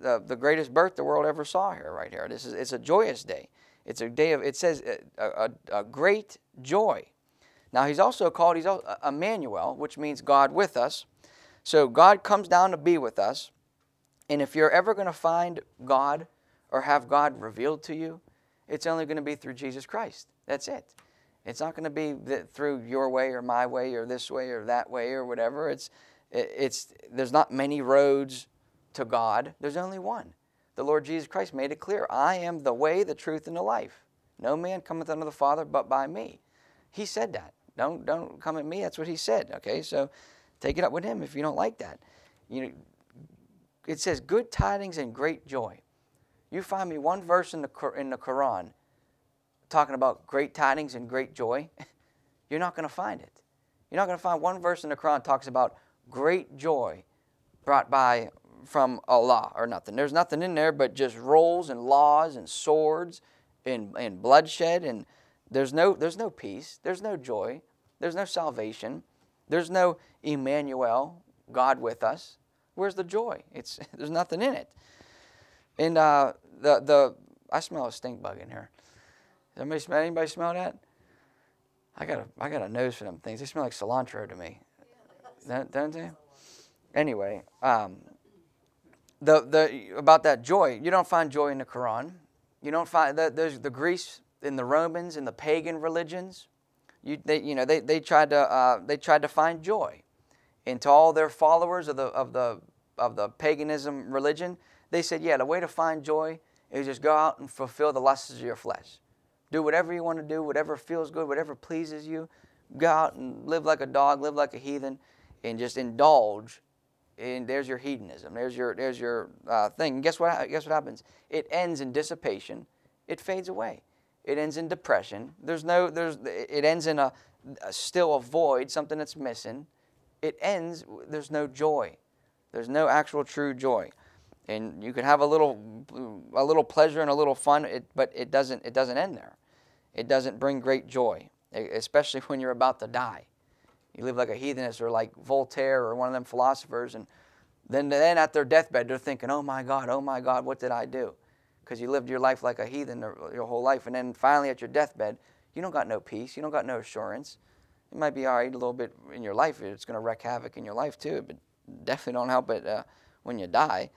the, the greatest birth the world ever saw here, right here. This is, it's a joyous day. It's a day of, it says, uh, a, a, a great joy. Now, he's also called, he's uh, Emmanuel, which means God with us. So God comes down to be with us. And if you're ever going to find God or have God revealed to you, it's only going to be through Jesus Christ. That's it. It's not going to be through your way or my way or this way or that way or whatever. It's, it's, there's not many roads to God. There's only one the Lord Jesus Christ made it clear I am the way, the truth, and the life. No man cometh unto the Father but by me. He said that. Don't, don't come at me. That's what he said. Okay, so take it up with him if you don't like that. You know, it says good tidings and great joy. You find me one verse in the, in the Quran talking about great tidings and great joy, you're not going to find it. You're not going to find one verse in the Quran talks about great joy brought by from Allah or nothing. There's nothing in there but just rolls and laws and swords and, and bloodshed and there's no there's no peace, there's no joy, there's no salvation, there's no Emmanuel, God with us. Where's the joy? It's there's nothing in it. And uh, the the I smell a stink bug in here. Does anybody smell anybody smell that? I got a I got a nose for them things. They smell like cilantro to me. Don't, don't they? Anyway, um, the, the, about that joy, you don't find joy in the Quran. You don't find that there's the Greece and the Romans and the pagan religions. You, they, you know, they, they, tried to, uh, they tried to find joy. And to all their followers of the, of, the, of the paganism religion, they said, yeah, the way to find joy is just go out and fulfill the lusts of your flesh. Do whatever you want to do, whatever feels good, whatever pleases you. Go out and live like a dog, live like a heathen, and just indulge and there's your hedonism. There's your there's your uh, thing. And guess what? Guess what happens? It ends in dissipation. It fades away. It ends in depression. There's no there's it ends in a, a still a void, something that's missing. It ends. There's no joy. There's no actual true joy, and you can have a little a little pleasure and a little fun, it, but it doesn't it doesn't end there. It doesn't bring great joy, especially when you're about to die. You live like a heathenist or like Voltaire or one of them philosophers, and then, then at their deathbed, they're thinking, oh my God, oh my God, what did I do? Because you lived your life like a heathen your whole life. And then finally at your deathbed, you don't got no peace. You don't got no assurance. It might be all right a little bit in your life. It's going to wreak havoc in your life too, but definitely don't help it uh, when you die.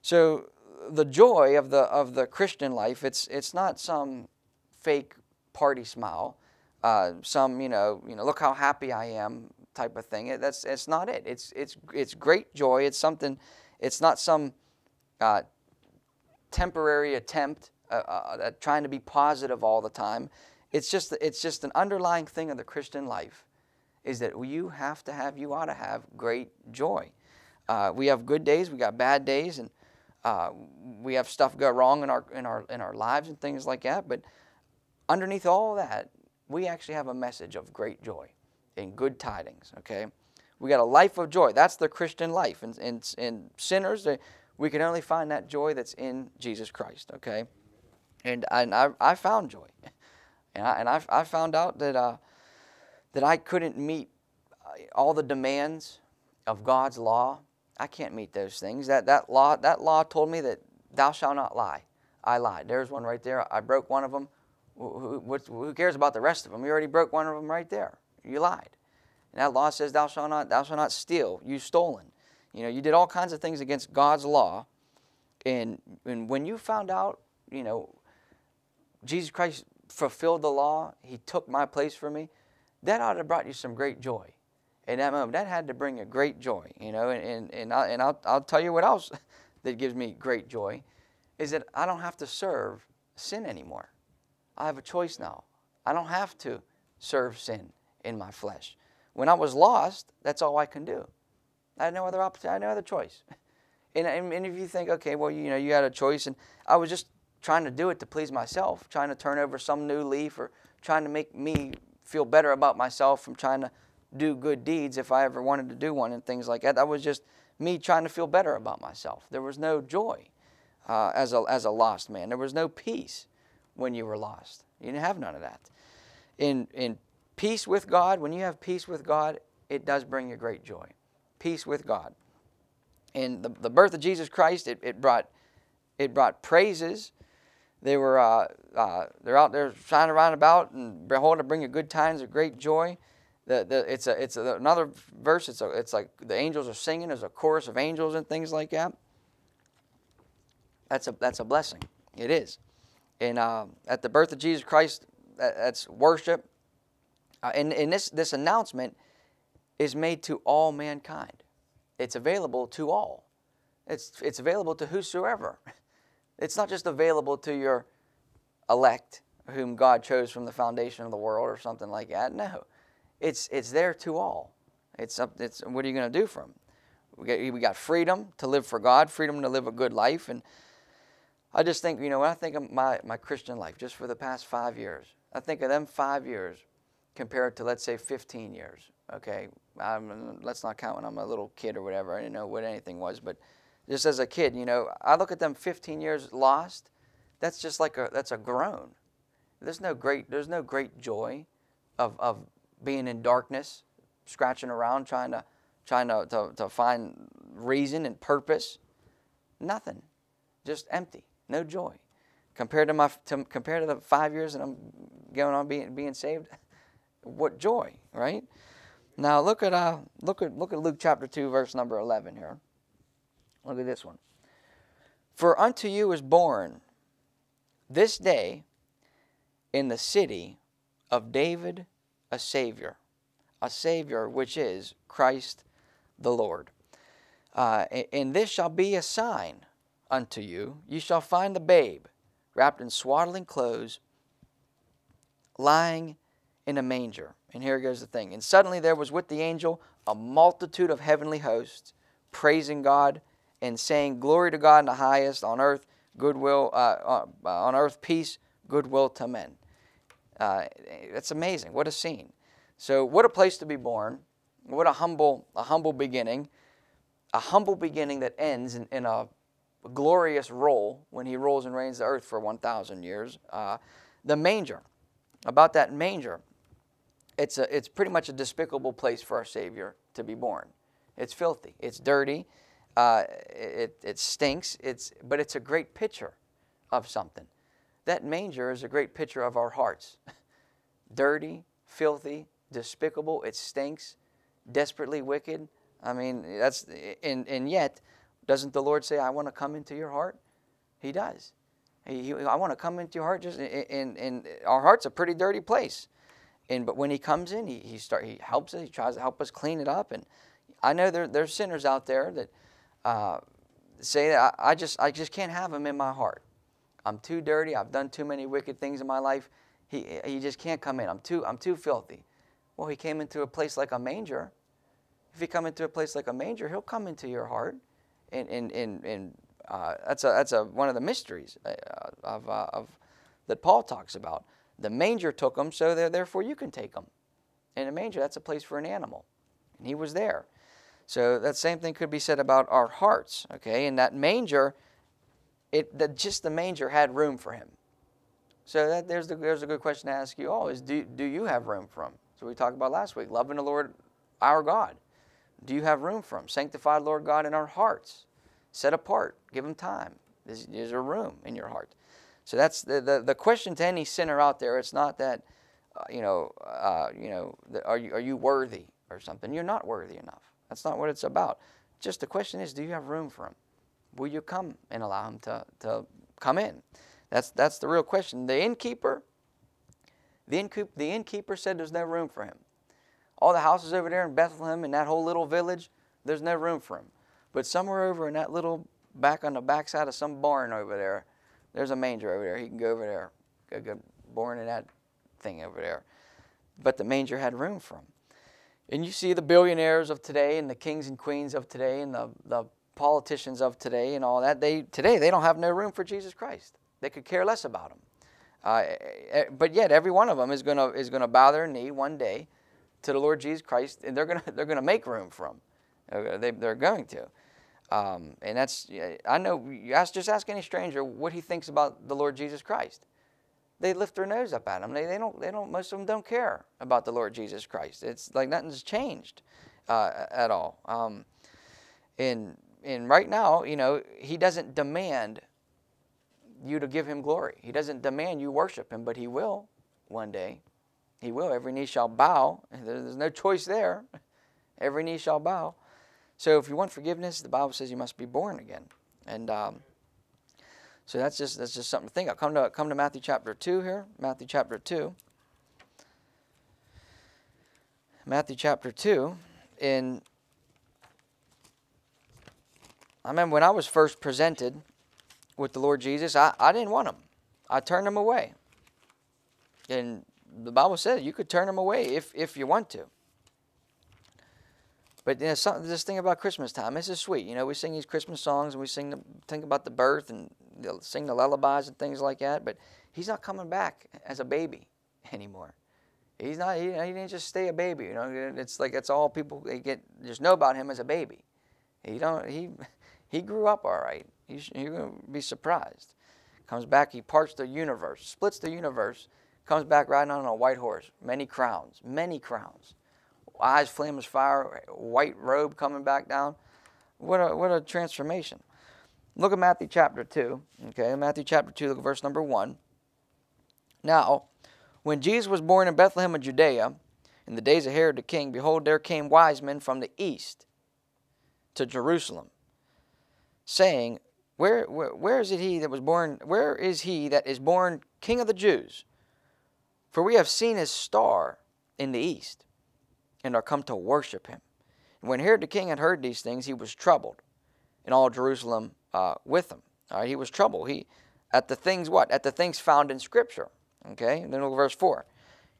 So the joy of the of the Christian life, it's it's not some fake party smile, uh, some you know you know look how happy I am type of thing. That's it's not it. It's it's it's great joy. It's something. It's not some uh, temporary attempt uh, uh, at trying to be positive all the time. It's just it's just an underlying thing of the Christian life, is that you have to have you ought to have great joy. Uh, we have good days, we got bad days, and we have stuff go wrong in our in our in our lives and things like that. But underneath all that, we actually have a message of great joy and good tidings. Okay, we got a life of joy. That's the Christian life. And and, and sinners, we can only find that joy that's in Jesus Christ. Okay, and and I I found joy, and I and I, I found out that uh, that I couldn't meet uh, all the demands of God's law I can't meet those things. That, that, law, that law told me that thou shalt not lie. I lied. There's one right there. I broke one of them. Who, who, cares about the rest of them? You already broke one of them right there. You lied. And that law says thou shalt not, thou shalt not steal. You stolen. You know, you did all kinds of things against God's law. And, and when you found out, you know, Jesus Christ fulfilled the law, He took my place for me, that ought to have brought you some great joy in that moment. That had to bring a great joy, you know. And, and, and, I, and I'll, I'll tell you what else that gives me great joy is that I don't have to serve sin anymore. I have a choice now. I don't have to serve sin in my flesh. When I was lost, that's all I can do. I had no other opportunity. I had no other choice. And, and if you think, okay, well, you know, you had a choice, and I was just trying to do it to please myself, trying to turn over some new leaf, or trying to make me feel better about myself from trying to do good deeds if I ever wanted to do one and things like that. That was just me trying to feel better about myself. There was no joy uh, as, a, as a lost man. There was no peace when you were lost. You didn't have none of that. In, in peace with God, when you have peace with God, it does bring you great joy. Peace with God. In the, the birth of Jesus Christ, it, it, brought, it brought praises. They were uh, uh, they're out there shining around about and behold, to bring you good times of great joy. The, the, it's a, it's a, another verse. It's, a, it's like the angels are singing. There's a chorus of angels and things like that. That's a, that's a blessing. It is. And uh, at the birth of Jesus Christ, that's worship. Uh, and, and this, this announcement is made to all mankind. It's available to all. It's, it's available to whosoever. It's not just available to your elect, whom God chose from the foundation of the world or something like that. No. It's, it's there to all. It's, up, it's what are you going to do from? We got, we got freedom to live for God, freedom to live a good life. And I just think, you know, when I think of my, my Christian life, just for the past five years, I think of them five years compared to, let's say, 15 years. Okay, I'm, let's not count when I'm a little kid or whatever. I didn't know what anything was, but just as a kid, you know, I look at them 15 years lost. That's just like a that's a groan. There's no great there's no great joy of, of being in darkness, scratching around, trying to trying to, to, to find reason and purpose. Nothing. Just empty. No joy. Compared to my to, compared to the five years that I'm going on being being saved, what joy, right? Now look at uh look at look at Luke chapter two, verse number eleven here. Look at this one. For unto you is born this day in the city of David a Savior, a Savior which is Christ the Lord. Uh, and this shall be a sign unto you. You shall find the babe wrapped in swaddling clothes, lying in a manger. And here goes the thing. And suddenly there was with the angel a multitude of heavenly hosts, praising God and saying, Glory to God in the highest, on earth goodwill, uh, uh, on earth peace, goodwill to men. Uh, it's amazing. What a scene. So, what a place to be born. What a humble, a humble beginning. A humble beginning that ends in, in a glorious role when he rules and reigns the earth for 1,000 years. Uh, the manger. about that manger. It's, a, it's pretty much a despicable place for our Savior to be born. It's filthy, it's dirty, uh, it, it stinks, it's, but it's a great picture of something. That manger is a great picture of our hearts. dirty, filthy, despicable, it stinks, desperately wicked. I mean, that's, and, and yet, doesn't the Lord say, I want to come into your heart? He does. He, he, I want to come into your heart. Just and, and our heart's a pretty dirty place. And but when he comes in, he, he start he helps us. He tries to help us clean it up. And I know there there's sinners out there that uh, say that I, I just I just can't have him in my heart. I'm too dirty. I've done too many wicked things in my life. He he just can't come in. I'm too I'm too filthy. Well, he came into a place like a manger. If he come into a place like a manger, he'll come into your heart and and and, and uh, that's a that's a one of the mysteries uh, of, uh, of that Paul talks about. The manger took them, so therefore you can take them. In a manger, that's a place for an animal, and he was there. So that same thing could be said about our hearts. Okay, in that manger, it that just the manger had room for him. So that there's the, there's a good question to ask you all: is do do you have room for him? So we talked about last week, loving the Lord, our God. Do you have room for him? Sanctified Lord God in our hearts set apart. Give them time. There's a room in your heart. So that's the, the, the question to any sinner out there. It's not that, uh, you know, uh, you know, the, are you are you worthy or something? You're not worthy enough. That's not what it's about. Just the question is, do you have room for him? Will you come and allow him to, to come in? That's that's the real question. The innkeeper, the innkeeper, the innkeeper said there's no room for him. All the houses over there in Bethlehem and that whole little village, there's no room for him. But somewhere over in that little back on the backside of some barn over there, there's a manger over there. He can go over there, go, go born in that thing over there. But the manger had room for him. And you see the billionaires of today and the kings and queens of today and the, the politicians of today and all that. They today they don't have no room for Jesus Christ. They could care less about him. Uh, eh, eh, but yet every one of them is gonna is gonna bow their knee one day to the Lord Jesus Christ, and they're gonna they're gonna make room for him. Uh, they, they're going to. Um, and that's, I know, you ask, just ask any stranger what he thinks about the Lord Jesus Christ. They lift their nose up at him. They, they don't, they don't, most of them don't care about the Lord Jesus Christ. It's like nothing's changed uh, at all. Um, and, and right now, you know, he doesn't demand you to give him glory. He doesn't demand you worship him, but he will one day. He will. Every knee shall bow. There's no choice there. Every knee shall bow. So if you want forgiveness, the Bible says you must be born again. And um, so that's just that's just something to think of. Come to come to Matthew chapter two here. Matthew chapter two. Matthew chapter two. In I remember when I was first presented with the Lord Jesus, I, I didn't want him. I turned him away. And the Bible says you could turn him away if, if you want to. But you know, some, this thing about Christmas time, this is sweet. You know, we sing these Christmas songs and we sing the, think about the birth and sing the lullabies and things like that. But he's not coming back as a baby anymore. He's not. He, he didn't just stay a baby. You know, it's like it's all people they get just know about him as a baby. He don't. He he grew up all right. You, you're gonna be surprised. Comes back. He parts the universe, splits the universe. Comes back riding on a white horse, many crowns, many crowns eyes flame as fire, white robe coming back down. What a, what a transformation. Look at Matthew chapter 2. Okay, Matthew chapter 2, look at verse number 1. Now, when Jesus was born in Bethlehem of Judea, in the days of Herod the king, behold, there came wise men from the east to Jerusalem, saying, where, where, where is it he that was born? Where is he that is born King of the Jews? For we have seen his star in the east and are come to worship him. And when Herod the king had heard these things, he was troubled, and all Jerusalem uh, with him. All right, he was troubled. He at the things what? At the things found in Scripture. Okay, and then look at verse four.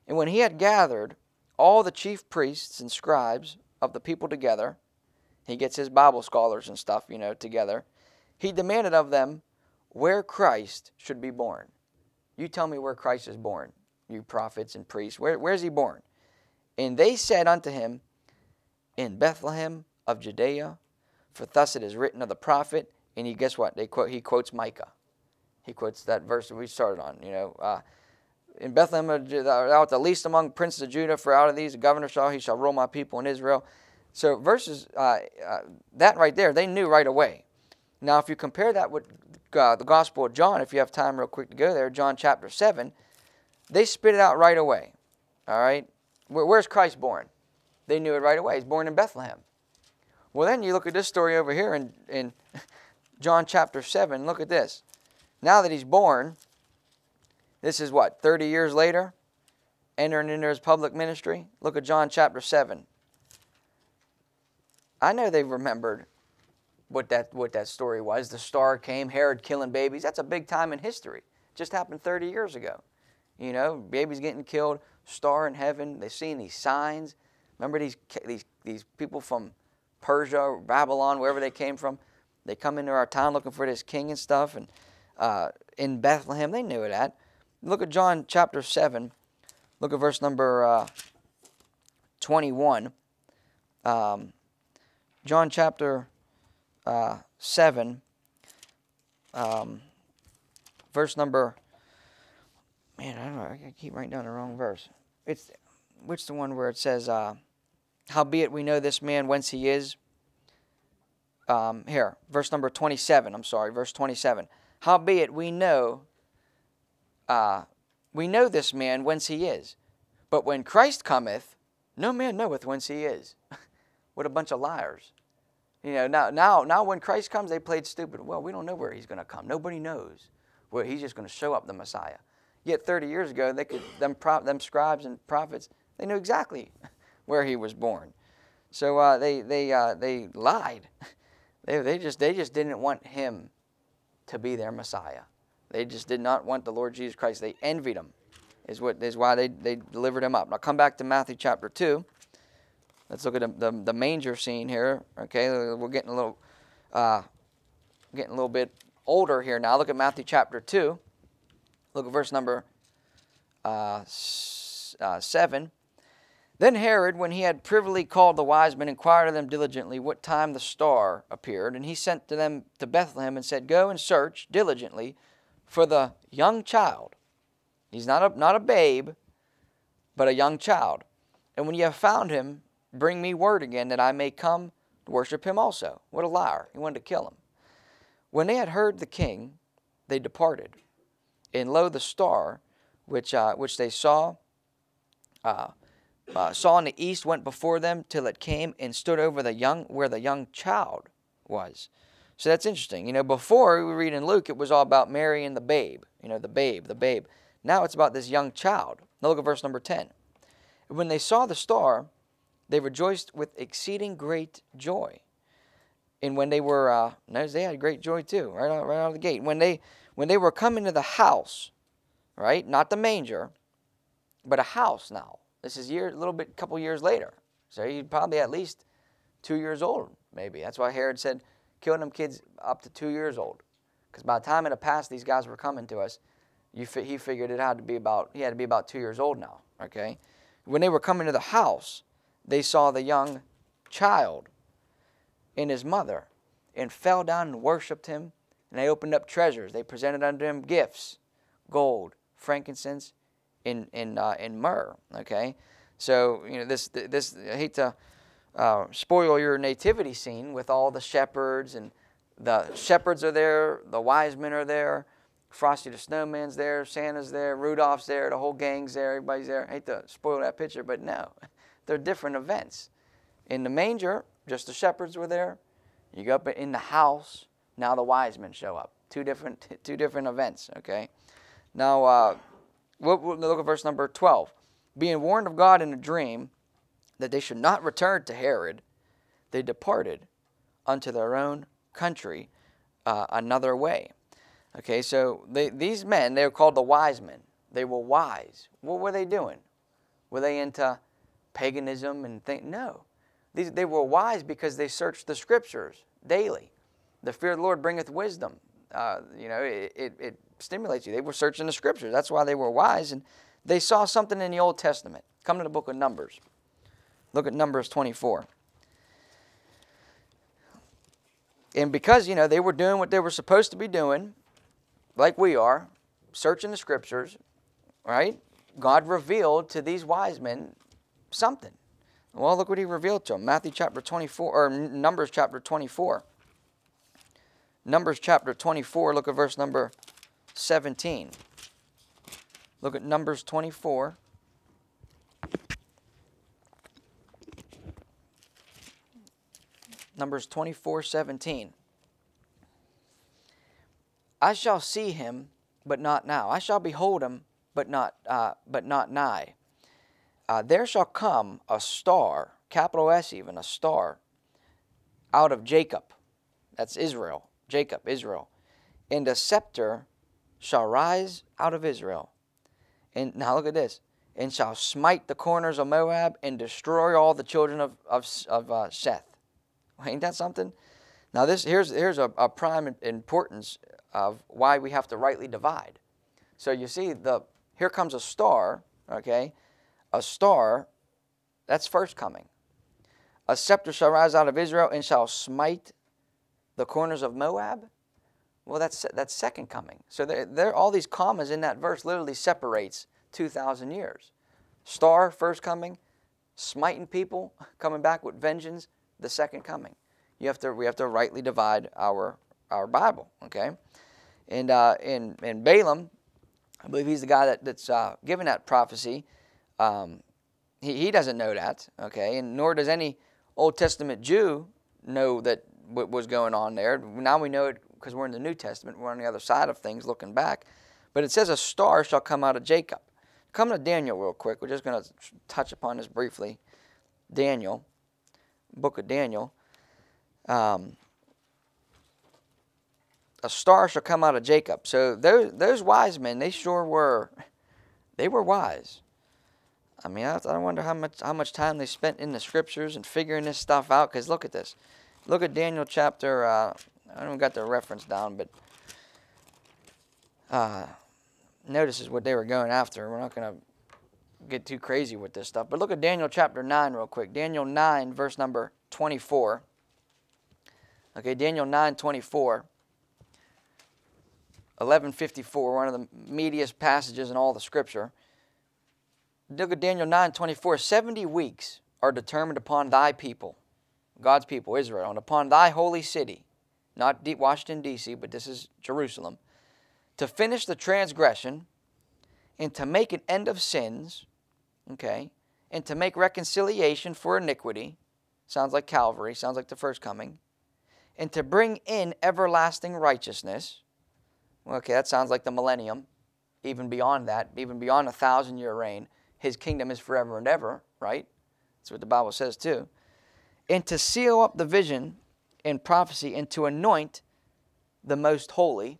And when he had gathered all the chief priests and scribes of the people together, he gets his Bible scholars and stuff, you know, together. He demanded of them where Christ should be born. You tell me where Christ is born, you prophets and priests. Where, where is he born? And they said unto him, In Bethlehem of Judea, for thus it is written of the prophet. And he, guess what? They quote, he quotes Micah. He quotes that verse that we started on. You know, uh, in Bethlehem, out the least among princes of Judah, for out of these a governor shall he shall rule my people in Israel. So verses uh, uh, that right there, they knew right away. Now, if you compare that with uh, the Gospel of John, if you have time, real quick to go there, John chapter seven, they spit it out right away. All right, Where, where's Christ born? They knew it right away. He's born in Bethlehem. Well, then you look at this story over here in, in John chapter 7. Look at this. Now that he's born, this is what, 30 years later? Entering into his public ministry? Look at John chapter 7. I know they remembered what that, what that story was. The star came, Herod killing babies. That's a big time in history. Just happened 30 years ago. You know, babies getting killed, star in heaven. They've seen these signs. Remember these, these, these people from Persia, Babylon, wherever they came from? They come into our town looking for this king and stuff. And uh, in Bethlehem, they knew that. Look at John chapter 7. Look at verse number uh, 21. Um, John chapter uh, 7, um, verse number. Man, I don't know. I keep writing down the wrong verse. It's which the one where it says, uh, "Howbeit we know this man whence he is." Um, here, verse number 27. I'm sorry, verse 27. Howbeit we know uh, we know this man whence he is. But when Christ cometh, no man knoweth whence he is. what a bunch of liars. You know, now, now, now when Christ comes, they played stupid. Well, we don't know where he's going to come. Nobody knows where he's just going to show up, the Messiah. Yet 30 years ago, they could, them, them scribes and prophets, they knew exactly where he was born. So uh, they, they, uh, they lied. They, they, just, they just didn't want him to be their Messiah. They just did not want the Lord Jesus Christ. They envied him, is, what, is why they, they delivered him up. Now come back to Matthew chapter 2. Let's look at the, the, the manger scene here. Okay, we're getting a little, uh, getting a little bit older here now. Look at Matthew chapter 2. Look at verse number uh, uh, 7. Then Herod, when he had privily called the wise men, inquired of them diligently what time the star appeared. And he sent to them to Bethlehem and said, Go and search diligently for the young child. He's not a, not a babe, but a young child. And when you have found him, bring me word again that I may come to worship him also. What a liar. He wanted to kill him. When they had heard the king, they departed. And lo, the star, which, uh, which they saw, uh, uh, saw in the east, went before them till it came and stood over the young, where the young child was. So that's interesting. You know, before we read in Luke, it was all about Mary and the babe. You know, the babe, the babe. Now it's about this young child. Now look at verse number 10. When they saw the star, they rejoiced with exceeding great joy. And when they were, uh, notice they had great joy too, right out, right out of the gate. When they, when they were coming to the house, right, not the manger, but a house now. This is year, a little bit, couple years later. So he's probably at least two years old, maybe. That's why Herod said, killing them kids up to two years old. Because by the time it had passed, these guys were coming to us. Fi- he figured it had to be about he had to be about two years old now. Okay, when they were coming to the house, they saw the young child and his mother, and fell down and worshipped him. And they opened up treasures. They presented unto him gifts, gold, frankincense, and and uh, myrrh. Okay, so you know this this I hate to uh, spoil your nativity scene with all the shepherds and the shepherds are there, the wise men are there, Frosty the Snowman's there, Santa's there, Rudolph's there, the whole gang's there, everybody's there. I hate to spoil that picture, but no, they're different events. In the manger, just the shepherds were there. You go up in the house, now the wise men show up. Two different, two different events. Okay. Now, uh, we'll look at verse number twelve. Being warned of God in a dream that they should not return to Herod, they departed unto their own country uh, another way. Okay, so they, these men, they were called the wise men. They were wise. What were they doing? Were they into paganism and think? No. These, they were wise because they searched the scriptures daily. The fear of the Lord bringeth wisdom. Uh, you know, it, it, it stimulates you. They were searching the scriptures. That's why they were wise. And they saw something in the Old Testament. Come to the book of Numbers. Look at Numbers 24. And because, you know, they were doing what they were supposed to be doing, like we are, searching the scriptures, right? God revealed to these wise men something. Well, look what he revealed to them. Matthew chapter 24, or Numbers chapter 24. Numbers chapter 24, look at verse number 17. Look at Numbers 24. Numbers 24, 17. I shall see him, but not now. I shall behold him, but not, uh, but not nigh. Uh, there shall come a star, capital S even, a star, out of Jacob. That's Israel. Jacob, Israel. And a scepter shall rise out of Israel. And now look at this. And shall smite the corners of Moab and destroy all the children of, of, of uh, Seth. Ain't that something? Now this here's here's a, a prime importance of why we have to rightly divide. So you see the here comes a star, okay? A star, that's first coming. A scepter shall rise out of Israel and shall smite the corners of Moab. Well, that's that's second coming. So there, there all these commas in that verse literally separates 2,000 years. Star, first coming, smiting people, coming back with vengeance, the second coming. You have to we have to rightly divide our our Bible, okay? And uh, in in Balaam, I believe he's the guy that, that's uh, given that prophecy. Um, he, he doesn't know that, okay? And nor does any Old Testament Jew know that what was going on there. Now we know it because we're in the New Testament. We're on the other side of things looking back. But it says, A star shall come out of Jacob. Come to Daniel real quick. We're just going to touch upon this briefly. Daniel book of Daniel. Um, a star shall come out of Jacob. So those those wise men, they sure were, they were wise. I mean, I, I wonder how much how much time they spent in the scriptures and figuring this stuff out. Because look at this, look at Daniel chapter. Uh, I don't got the reference down, but uh, notice is what they were going after. We're not going to get too crazy with this stuff. But look at Daniel chapter 9 real quick. Daniel 9, verse number 24. Okay, Daniel 9, 24. 1154, one of the meatiest passages in all the scripture. Look at Daniel 9, 24. 70 weeks are determined upon thy people, God's people, Israel, and upon thy holy city, not Deep Washington, D.C., but this is Jerusalem, to finish the transgression and to make an end of sins okay, and to make reconciliation for iniquity, sounds like Calvary, sounds like the first coming, and to bring in everlasting righteousness, okay, that sounds like the millennium, even beyond that, even beyond a thousand year reign, his kingdom is forever and ever, right? That's what the Bible says too. And to seal up the vision and prophecy and to anoint the most holy,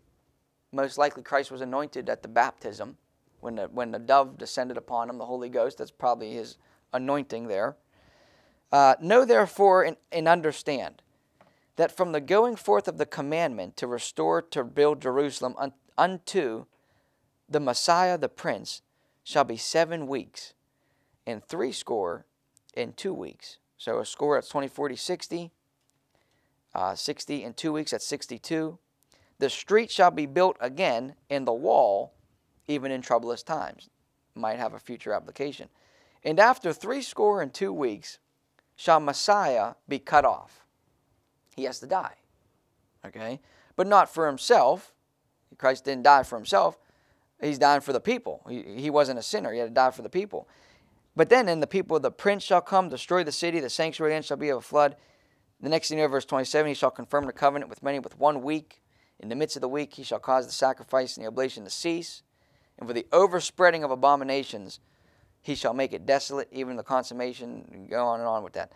most likely Christ was anointed at the baptism, when the, when the dove descended upon him, the Holy Ghost, that's probably his anointing there. Uh, know therefore and, and understand that from the going forth of the commandment to restore, to build Jerusalem un, unto the Messiah, the Prince, shall be seven weeks, and threescore score in two weeks. So a score that's 20, 40, 60. Uh, 60 in two weeks, that's 62. The street shall be built again, and the wall even in troublous times. Might have a future application. And after three score and two weeks shall Messiah be cut off. He has to die. Okay? But not for himself. Christ didn't die for himself. He's dying for the people. He, he wasn't a sinner. He had to die for the people. But then, in the people, of the prince shall come, destroy the city, the sanctuary then shall be of a flood. The next thing you know, verse 27, he shall confirm the covenant with many with one week. In the midst of the week, he shall cause the sacrifice and the oblation to cease and for the overspreading of abominations, he shall make it desolate, even the consummation, go on and on with that.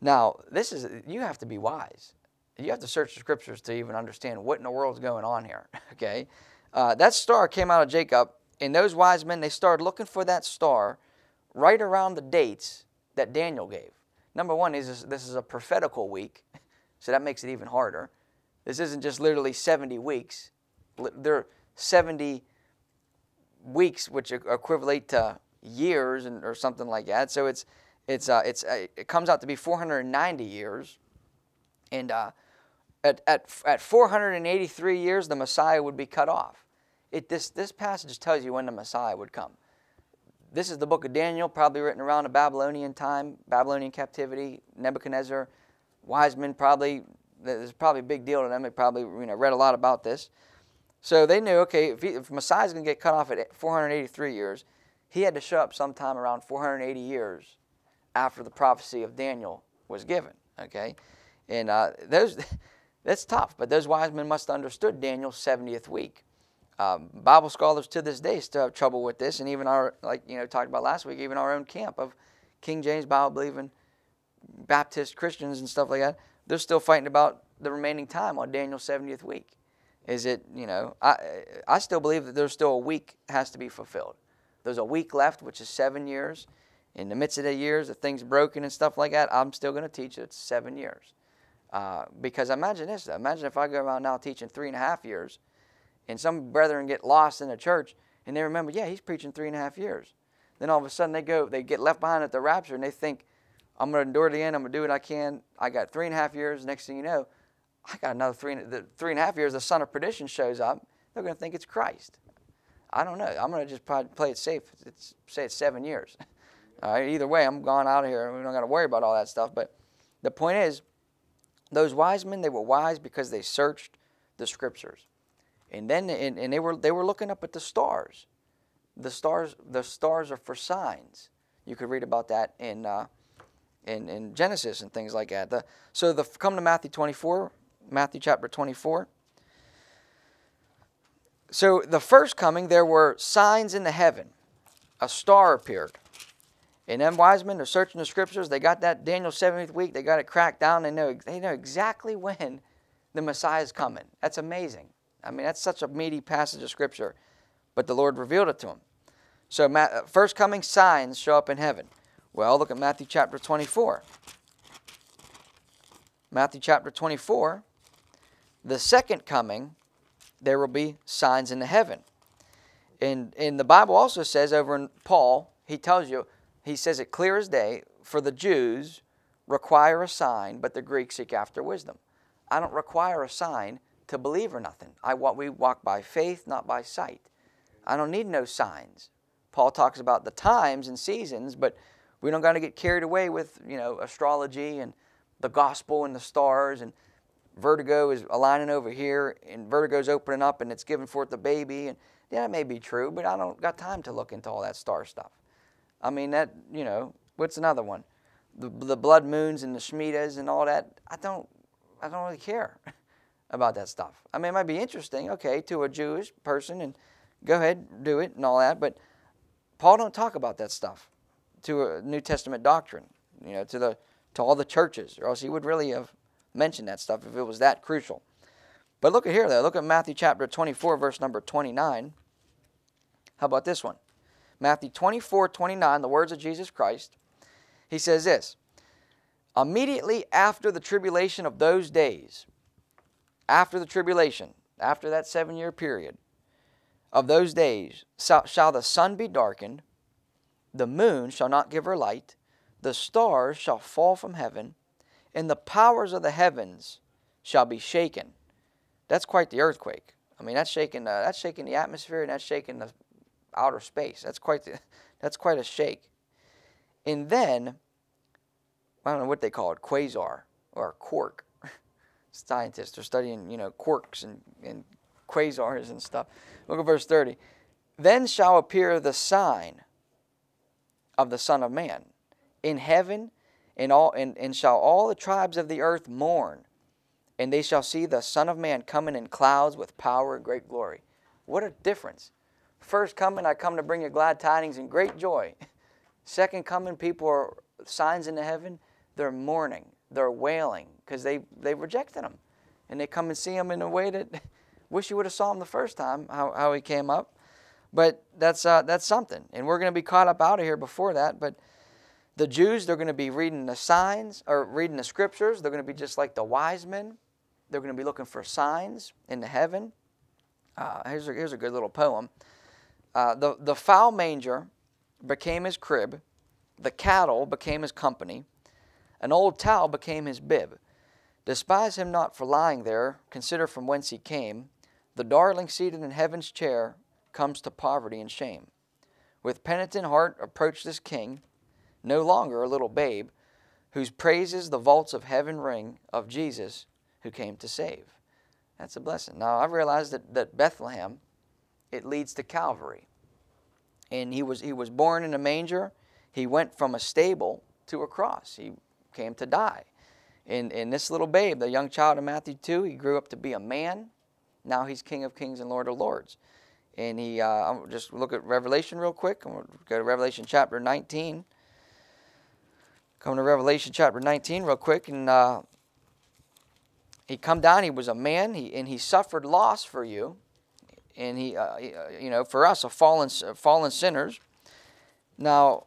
Now, this is, you have to be wise. You have to search the scriptures to even understand what in the world is going on here, okay? Uh, that star came out of Jacob, and those wise men, they started looking for that star right around the dates that Daniel gave. Number one is this is a prophetical week, so that makes it even harder. This isn't just literally 70 weeks. They're 70 weeks, which equivalent to years and, or something like that. So it's it's uh, it's uh, it comes out to be 490 years, and uh, at, at at 483 years, the Messiah would be cut off, it, this, this passage tells you when the Messiah would come. This is the book of Daniel, probably written around the Babylonian time, Babylonian captivity, Nebuchadnezzar, wise men probably, there's probably a big deal to them. They probably you know, read a lot about this. So they knew, okay, if, he, if Messiah's going to get cut off at 483 years, he had to show up sometime around 480 years after the prophecy of Daniel was given. Okay, and uh, those that's tough. But those wise men must have understood Daniel's 70th week. Um, Bible scholars to this day still have trouble with this, and even our, like you know, talked about last week, even our own camp of King James Bible believing Baptist Christians and stuff like that, they're still fighting about the remaining time on Daniel's 70th week. Is it, you know, I, I still believe that there's still a week has to be fulfilled. There's a week left, which is seven years. In the midst of the years, if things broken and stuff like that, I'm still going to teach it's seven years. Uh, because imagine this. Imagine if I go around now teaching three and a half years, and some brethren get lost in the church, and they remember, yeah, he's preaching three and a half years. Then all of a sudden they go, they get left behind at the rapture, and they think, I'm going to endure the end. I'm going to do what I can. I got three and a half years. Next thing you know, I got another three, the three and a half years. The son of perdition shows up. They're going to think it's Christ. I don't know. I'm going to just play it safe. It's, say it's seven years. all right. Either way, I'm gone out of here. We don't got to worry about all that stuff. But the point is, those wise men, they were wise because they searched the scriptures, and then and, and they were they were looking up at the stars. The stars, the stars are for signs. You could read about that in. Uh, in, in Genesis and things like that. The, so the come to Matthew 24, Matthew chapter 24. So the first coming, there were signs in the heaven. A star appeared. And them wise men are searching the scriptures. They got that Daniel 70th week. They got it cracked down. They know, they know exactly when the Messiah is coming. That's amazing. I mean, that's such a meaty passage of scripture. But the Lord revealed it to him. So uh, first coming signs show up in heaven. Well, look at Matthew chapter 24. Matthew chapter 24, the second coming, there will be signs in the heaven. And, and the Bible also says over in Paul, he tells you, he says it clear as day, for the Jews require a sign, but the Greeks seek after wisdom. I don't require a sign to believe or nothing. I we walk by faith, not by sight. I don't need no signs. Paul talks about the times and seasons, but we don't got to get carried away with, you know, astrology and the gospel and the stars and Virgo is aligning over here and Virgo's opening up and it's giving forth the baby and yeah, that may be true, but I don't got time to look into all that star stuff. I mean that, you know, what's another one? The, the blood moons and the Shmitas and all that. I don't I don't really care about that stuff. I mean, it might be interesting, okay, to a Jewish person and go ahead, do it and all that, but Paul don't talk about that stuff to a New Testament doctrine, you know, to the to all the churches, or else he would really have mentioned that stuff if it was that crucial. But look at here, though. Look at Matthew chapter 24, verse number 29. How about this one? Matthew 24, 29, the words of Jesus Christ. He says this Immediately after the tribulation of those days, after the tribulation, after that seven year period of those days, shall the sun be darkened, the moon shall not give her light, the stars shall fall from heaven, and the powers of the heavens shall be shaken. That's quite the earthquake. I mean, that's shaking. Uh, that's shaking the atmosphere, and that's shaking the outer space. That's quite. The, that's quite a shake. And then, I don't know what they call it, quasar or quark. Scientists are studying, you know, quarks and, and quasars and stuff. Look at verse 30. Then shall appear the sign of the Son of Man. In heaven and, all, and, and shall all the tribes of the earth mourn, and they shall see the Son of Man coming in clouds with power and great glory. What a difference. First coming, I come to bring you glad tidings and great joy. Second coming, people are signs in the heaven, they're mourning, they're wailing because they, they rejected him. And they come and see him in a way that wish you would have saw him the first time, how, how he came up. But that's, uh, that's something. And we're going to be caught up out of here before that. But the Jews, they're going to be reading the signs or reading the scriptures. They're going to be just like the wise men. They're going to be looking for signs in the heaven. Uh, here's, a, here's a good little poem. Uh, the, the foul manger became his crib. The cattle became his company. An old towel became his bib. Despise him not for lying there. Consider from whence he came. The darling seated in heaven's chair comes to poverty and shame. With penitent heart approach this king, no longer a little babe, whose praises the vaults of heaven ring of Jesus who came to save. That's a blessing. Now, I've realized that, that Bethlehem, it leads to Calvary. And he was, he was born in a manger. He went from a stable to a cross. He came to die. In, in this little babe, the young child in Matthew 2, he grew up to be a man. Now he's King of Kings and Lord of Lords. And he, uh, I'll just look at Revelation real quick. I'm going to go to Revelation chapter 19. Come to Revelation chapter 19 real quick. And uh, he come down. He was a man, he, and he suffered loss for you. And he, uh, uh, you know, for us, a fallen, fallen sinners. Now,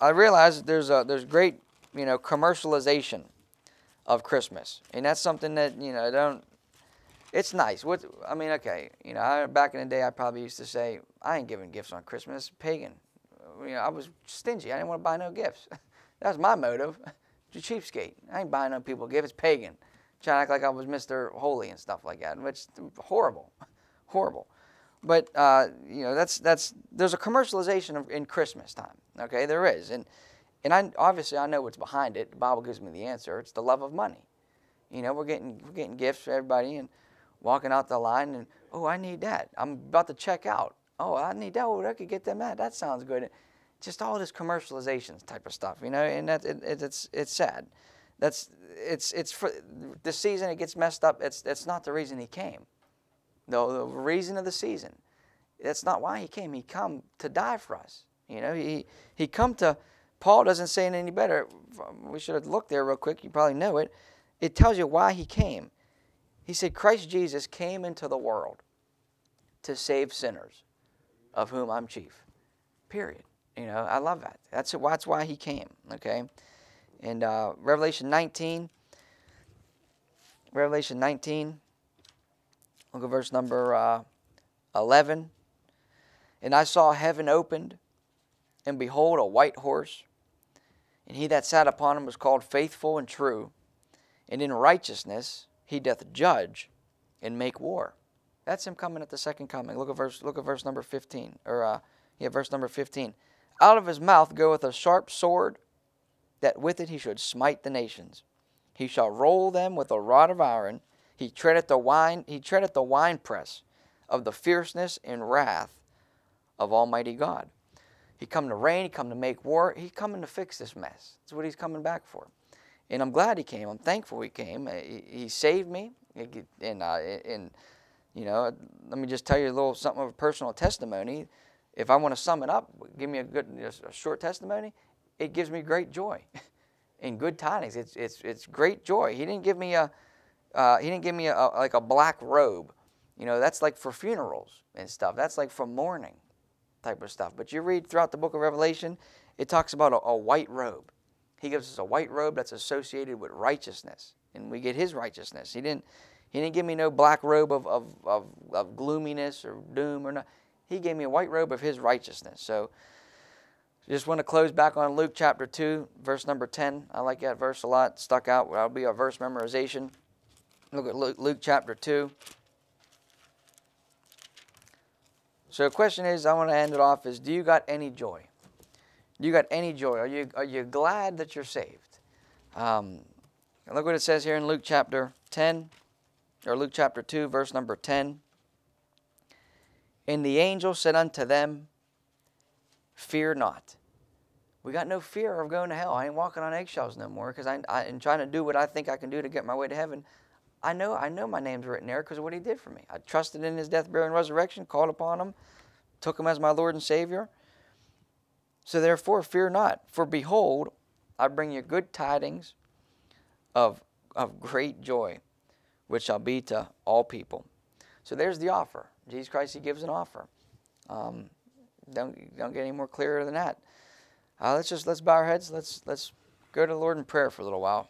I realize that there's a there's great, you know, commercialization of Christmas, and that's something that you know don't. It's nice. What I mean, okay, you know, I, back in the day, I probably used to say, I ain't giving gifts on Christmas. Pagan. You know, I was stingy. I didn't want to buy no gifts. that was my motive. It's a cheapskate. I ain't buying no people gifts. Pagan. Trying to act like I was Mr. Holy and stuff like that, which horrible, horrible. But uh, you know, that's that's there's a commercialization of, in Christmas time. Okay, there is, and and I obviously I know what's behind it. The Bible gives me the answer. It's the love of money. You know, we're getting we're getting gifts for everybody and walking out the line and oh, I need that. I'm about to check out. Oh, I need that. Oh, I could get them that. That sounds good just all this commercialization type of stuff, you know, and that it, it, it's it's sad. That's it's it's for the season. It gets messed up. It's it's not the reason he came. No, the reason of the season. That's not why he came. He come to die for us. You know, he he come to. Paul doesn't say it any better. We should have looked there real quick. You probably know it. It tells you why he came. He said Christ Jesus came into the world to save sinners, of whom I'm chief. Period. You know, I love that. That's, that's why he came, okay? And uh, Revelation 19, Revelation 19, look at verse number uh, 11. And I saw heaven opened, and behold, a white horse. And he that sat upon him was called faithful and true. And in righteousness he doth judge and make war. That's him coming at the second coming. Look at verse, look at verse number 15. Or, uh, yeah, verse number 15. Out of his mouth goeth a sharp sword, that with it he should smite the nations. He shall roll them with a rod of iron. He treadeth the wine, he treadeth the winepress of the fierceness and wrath of Almighty God. He come to reign, he come to make war, he coming to fix this mess. That's what he's coming back for. And I'm glad he came. I'm thankful he came. He, he saved me. And, uh, and, you know, let me just tell you a little something of a personal testimony if I want to sum it up, give me a good, a short testimony, it gives me great joy and good tidings. It's, it's, it's great joy. He didn't give me a, uh, he didn't give me a, like a black robe. You know, that's like for funerals and stuff. That's like for mourning type of stuff. But you read throughout the book of Revelation, it talks about a, a white robe. He gives us a white robe that's associated with righteousness, and we get His righteousness. He didn't, He didn't give me no black robe of, of, of, of gloominess or doom or not. He gave me a white robe of His righteousness. So, just want to close back on Luke chapter 2, verse number 10. I like that verse a lot. Stuck out. That'll be a verse memorization. Look at Luke, Luke chapter 2. So the question is, I want to end it off is, do you got any joy? Do you got any joy? Are you, are you glad that you're saved? Um, look what it says here in Luke chapter 10, or Luke chapter 2, verse number 10. And the angel said unto them, Fear not. We got no fear of going to hell. I ain't walking on eggshells no more because I, I am trying to do what I think I can do to get my way to heaven. I know I know my name's written there because of what he did for me. I trusted in his death, burial, and resurrection, called upon him, took him as my Lord and Savior. So therefore, fear not, for behold, I bring you good tidings of, of great joy, which shall be to all people. So there's the offer. Jesus Christ, He gives an offer. Um, don't don't get any more clearer than that. Uh, let's just let's bow our heads. Let's let's go to the Lord in prayer for a little while.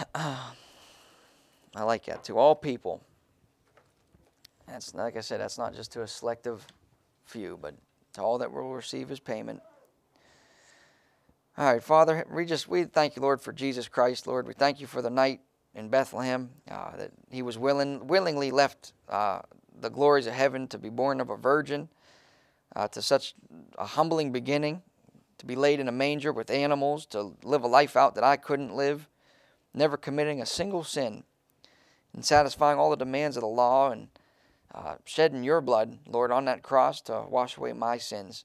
I like that to all people. That's like I said. That's not just to a selective few, but to all that will receive His payment. All right, Father, we just we thank you, Lord, for Jesus Christ, Lord. We thank you for the night in Bethlehem, uh, that he was willing, willingly left uh, the glories of heaven to be born of a virgin, uh, to such a humbling beginning, to be laid in a manger with animals, to live a life out that I couldn't live, never committing a single sin, and satisfying all the demands of the law and uh, shedding your blood, Lord, on that cross to wash away my sins.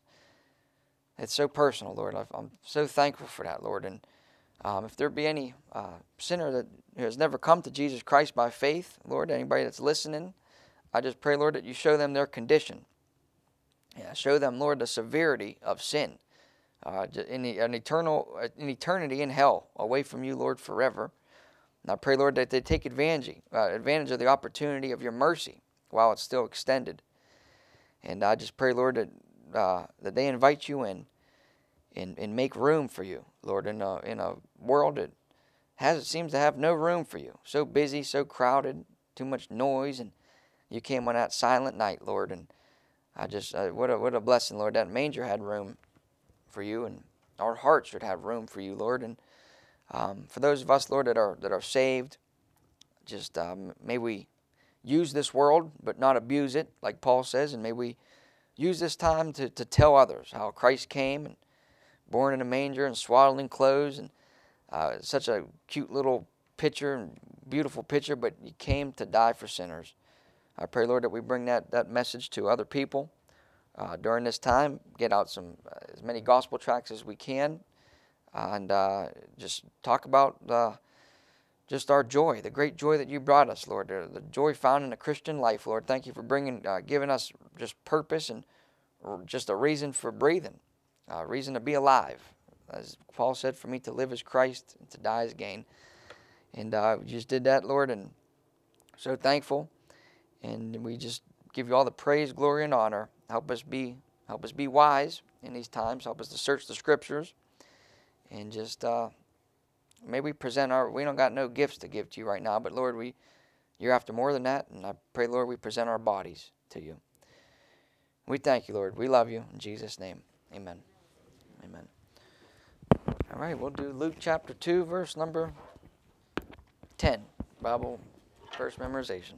It's so personal, Lord. I'm so thankful for that, Lord. And um, if there be any uh, sinner that has never come to Jesus Christ by faith, Lord, anybody that's listening, I just pray, Lord, that you show them their condition. Yeah, show them, Lord, the severity of sin. Uh, in the, an eternal, an eternity in hell, away from you, Lord, forever. And I pray, Lord, that they take advantage, uh, advantage of the opportunity of your mercy while it's still extended. And I just pray, Lord, that uh, that they invite you in and, and make room for you, Lord, in a, in a world that has seems to have no room for you. So busy, so crowded, too much noise, and you came on that silent night, Lord. And I just, uh, what, a, what a blessing, Lord. That manger had room for you, and our hearts should have room for you, Lord. And um, for those of us, Lord, that are, that are saved, just um, may we use this world, but not abuse it, like Paul says, and may we use this time to, to tell others how Christ came and born in a manger and swaddling clothes and uh, such a cute little picture and beautiful picture, but he came to die for sinners. I pray, Lord, that we bring that, that message to other people uh, during this time. Get out some uh, as many gospel tracts as we can, and uh, just talk about just our joy, the great joy that you brought us, Lord, the, joy found in the Christian life, Lord. Thank you for bringing, uh, giving us just purpose and just a reason for breathing, a reason to be alive. As Paul said, for me to live as Christ and to die as gain. And uh, we just did that, Lord, and so thankful. And we just give you all the praise, glory, and honor. Help us be, help us be wise in these times. Help us to search the Scriptures, and just. Uh, May we present our, we don't got no gifts to give to you right now, but Lord, we, you're after more than that. And I pray, Lord, we present our bodies to you. We thank you, Lord. We love you. In Jesus' name, amen. Amen. All right, we'll do Luke chapter 2, verse number 10, Bible verse memorization.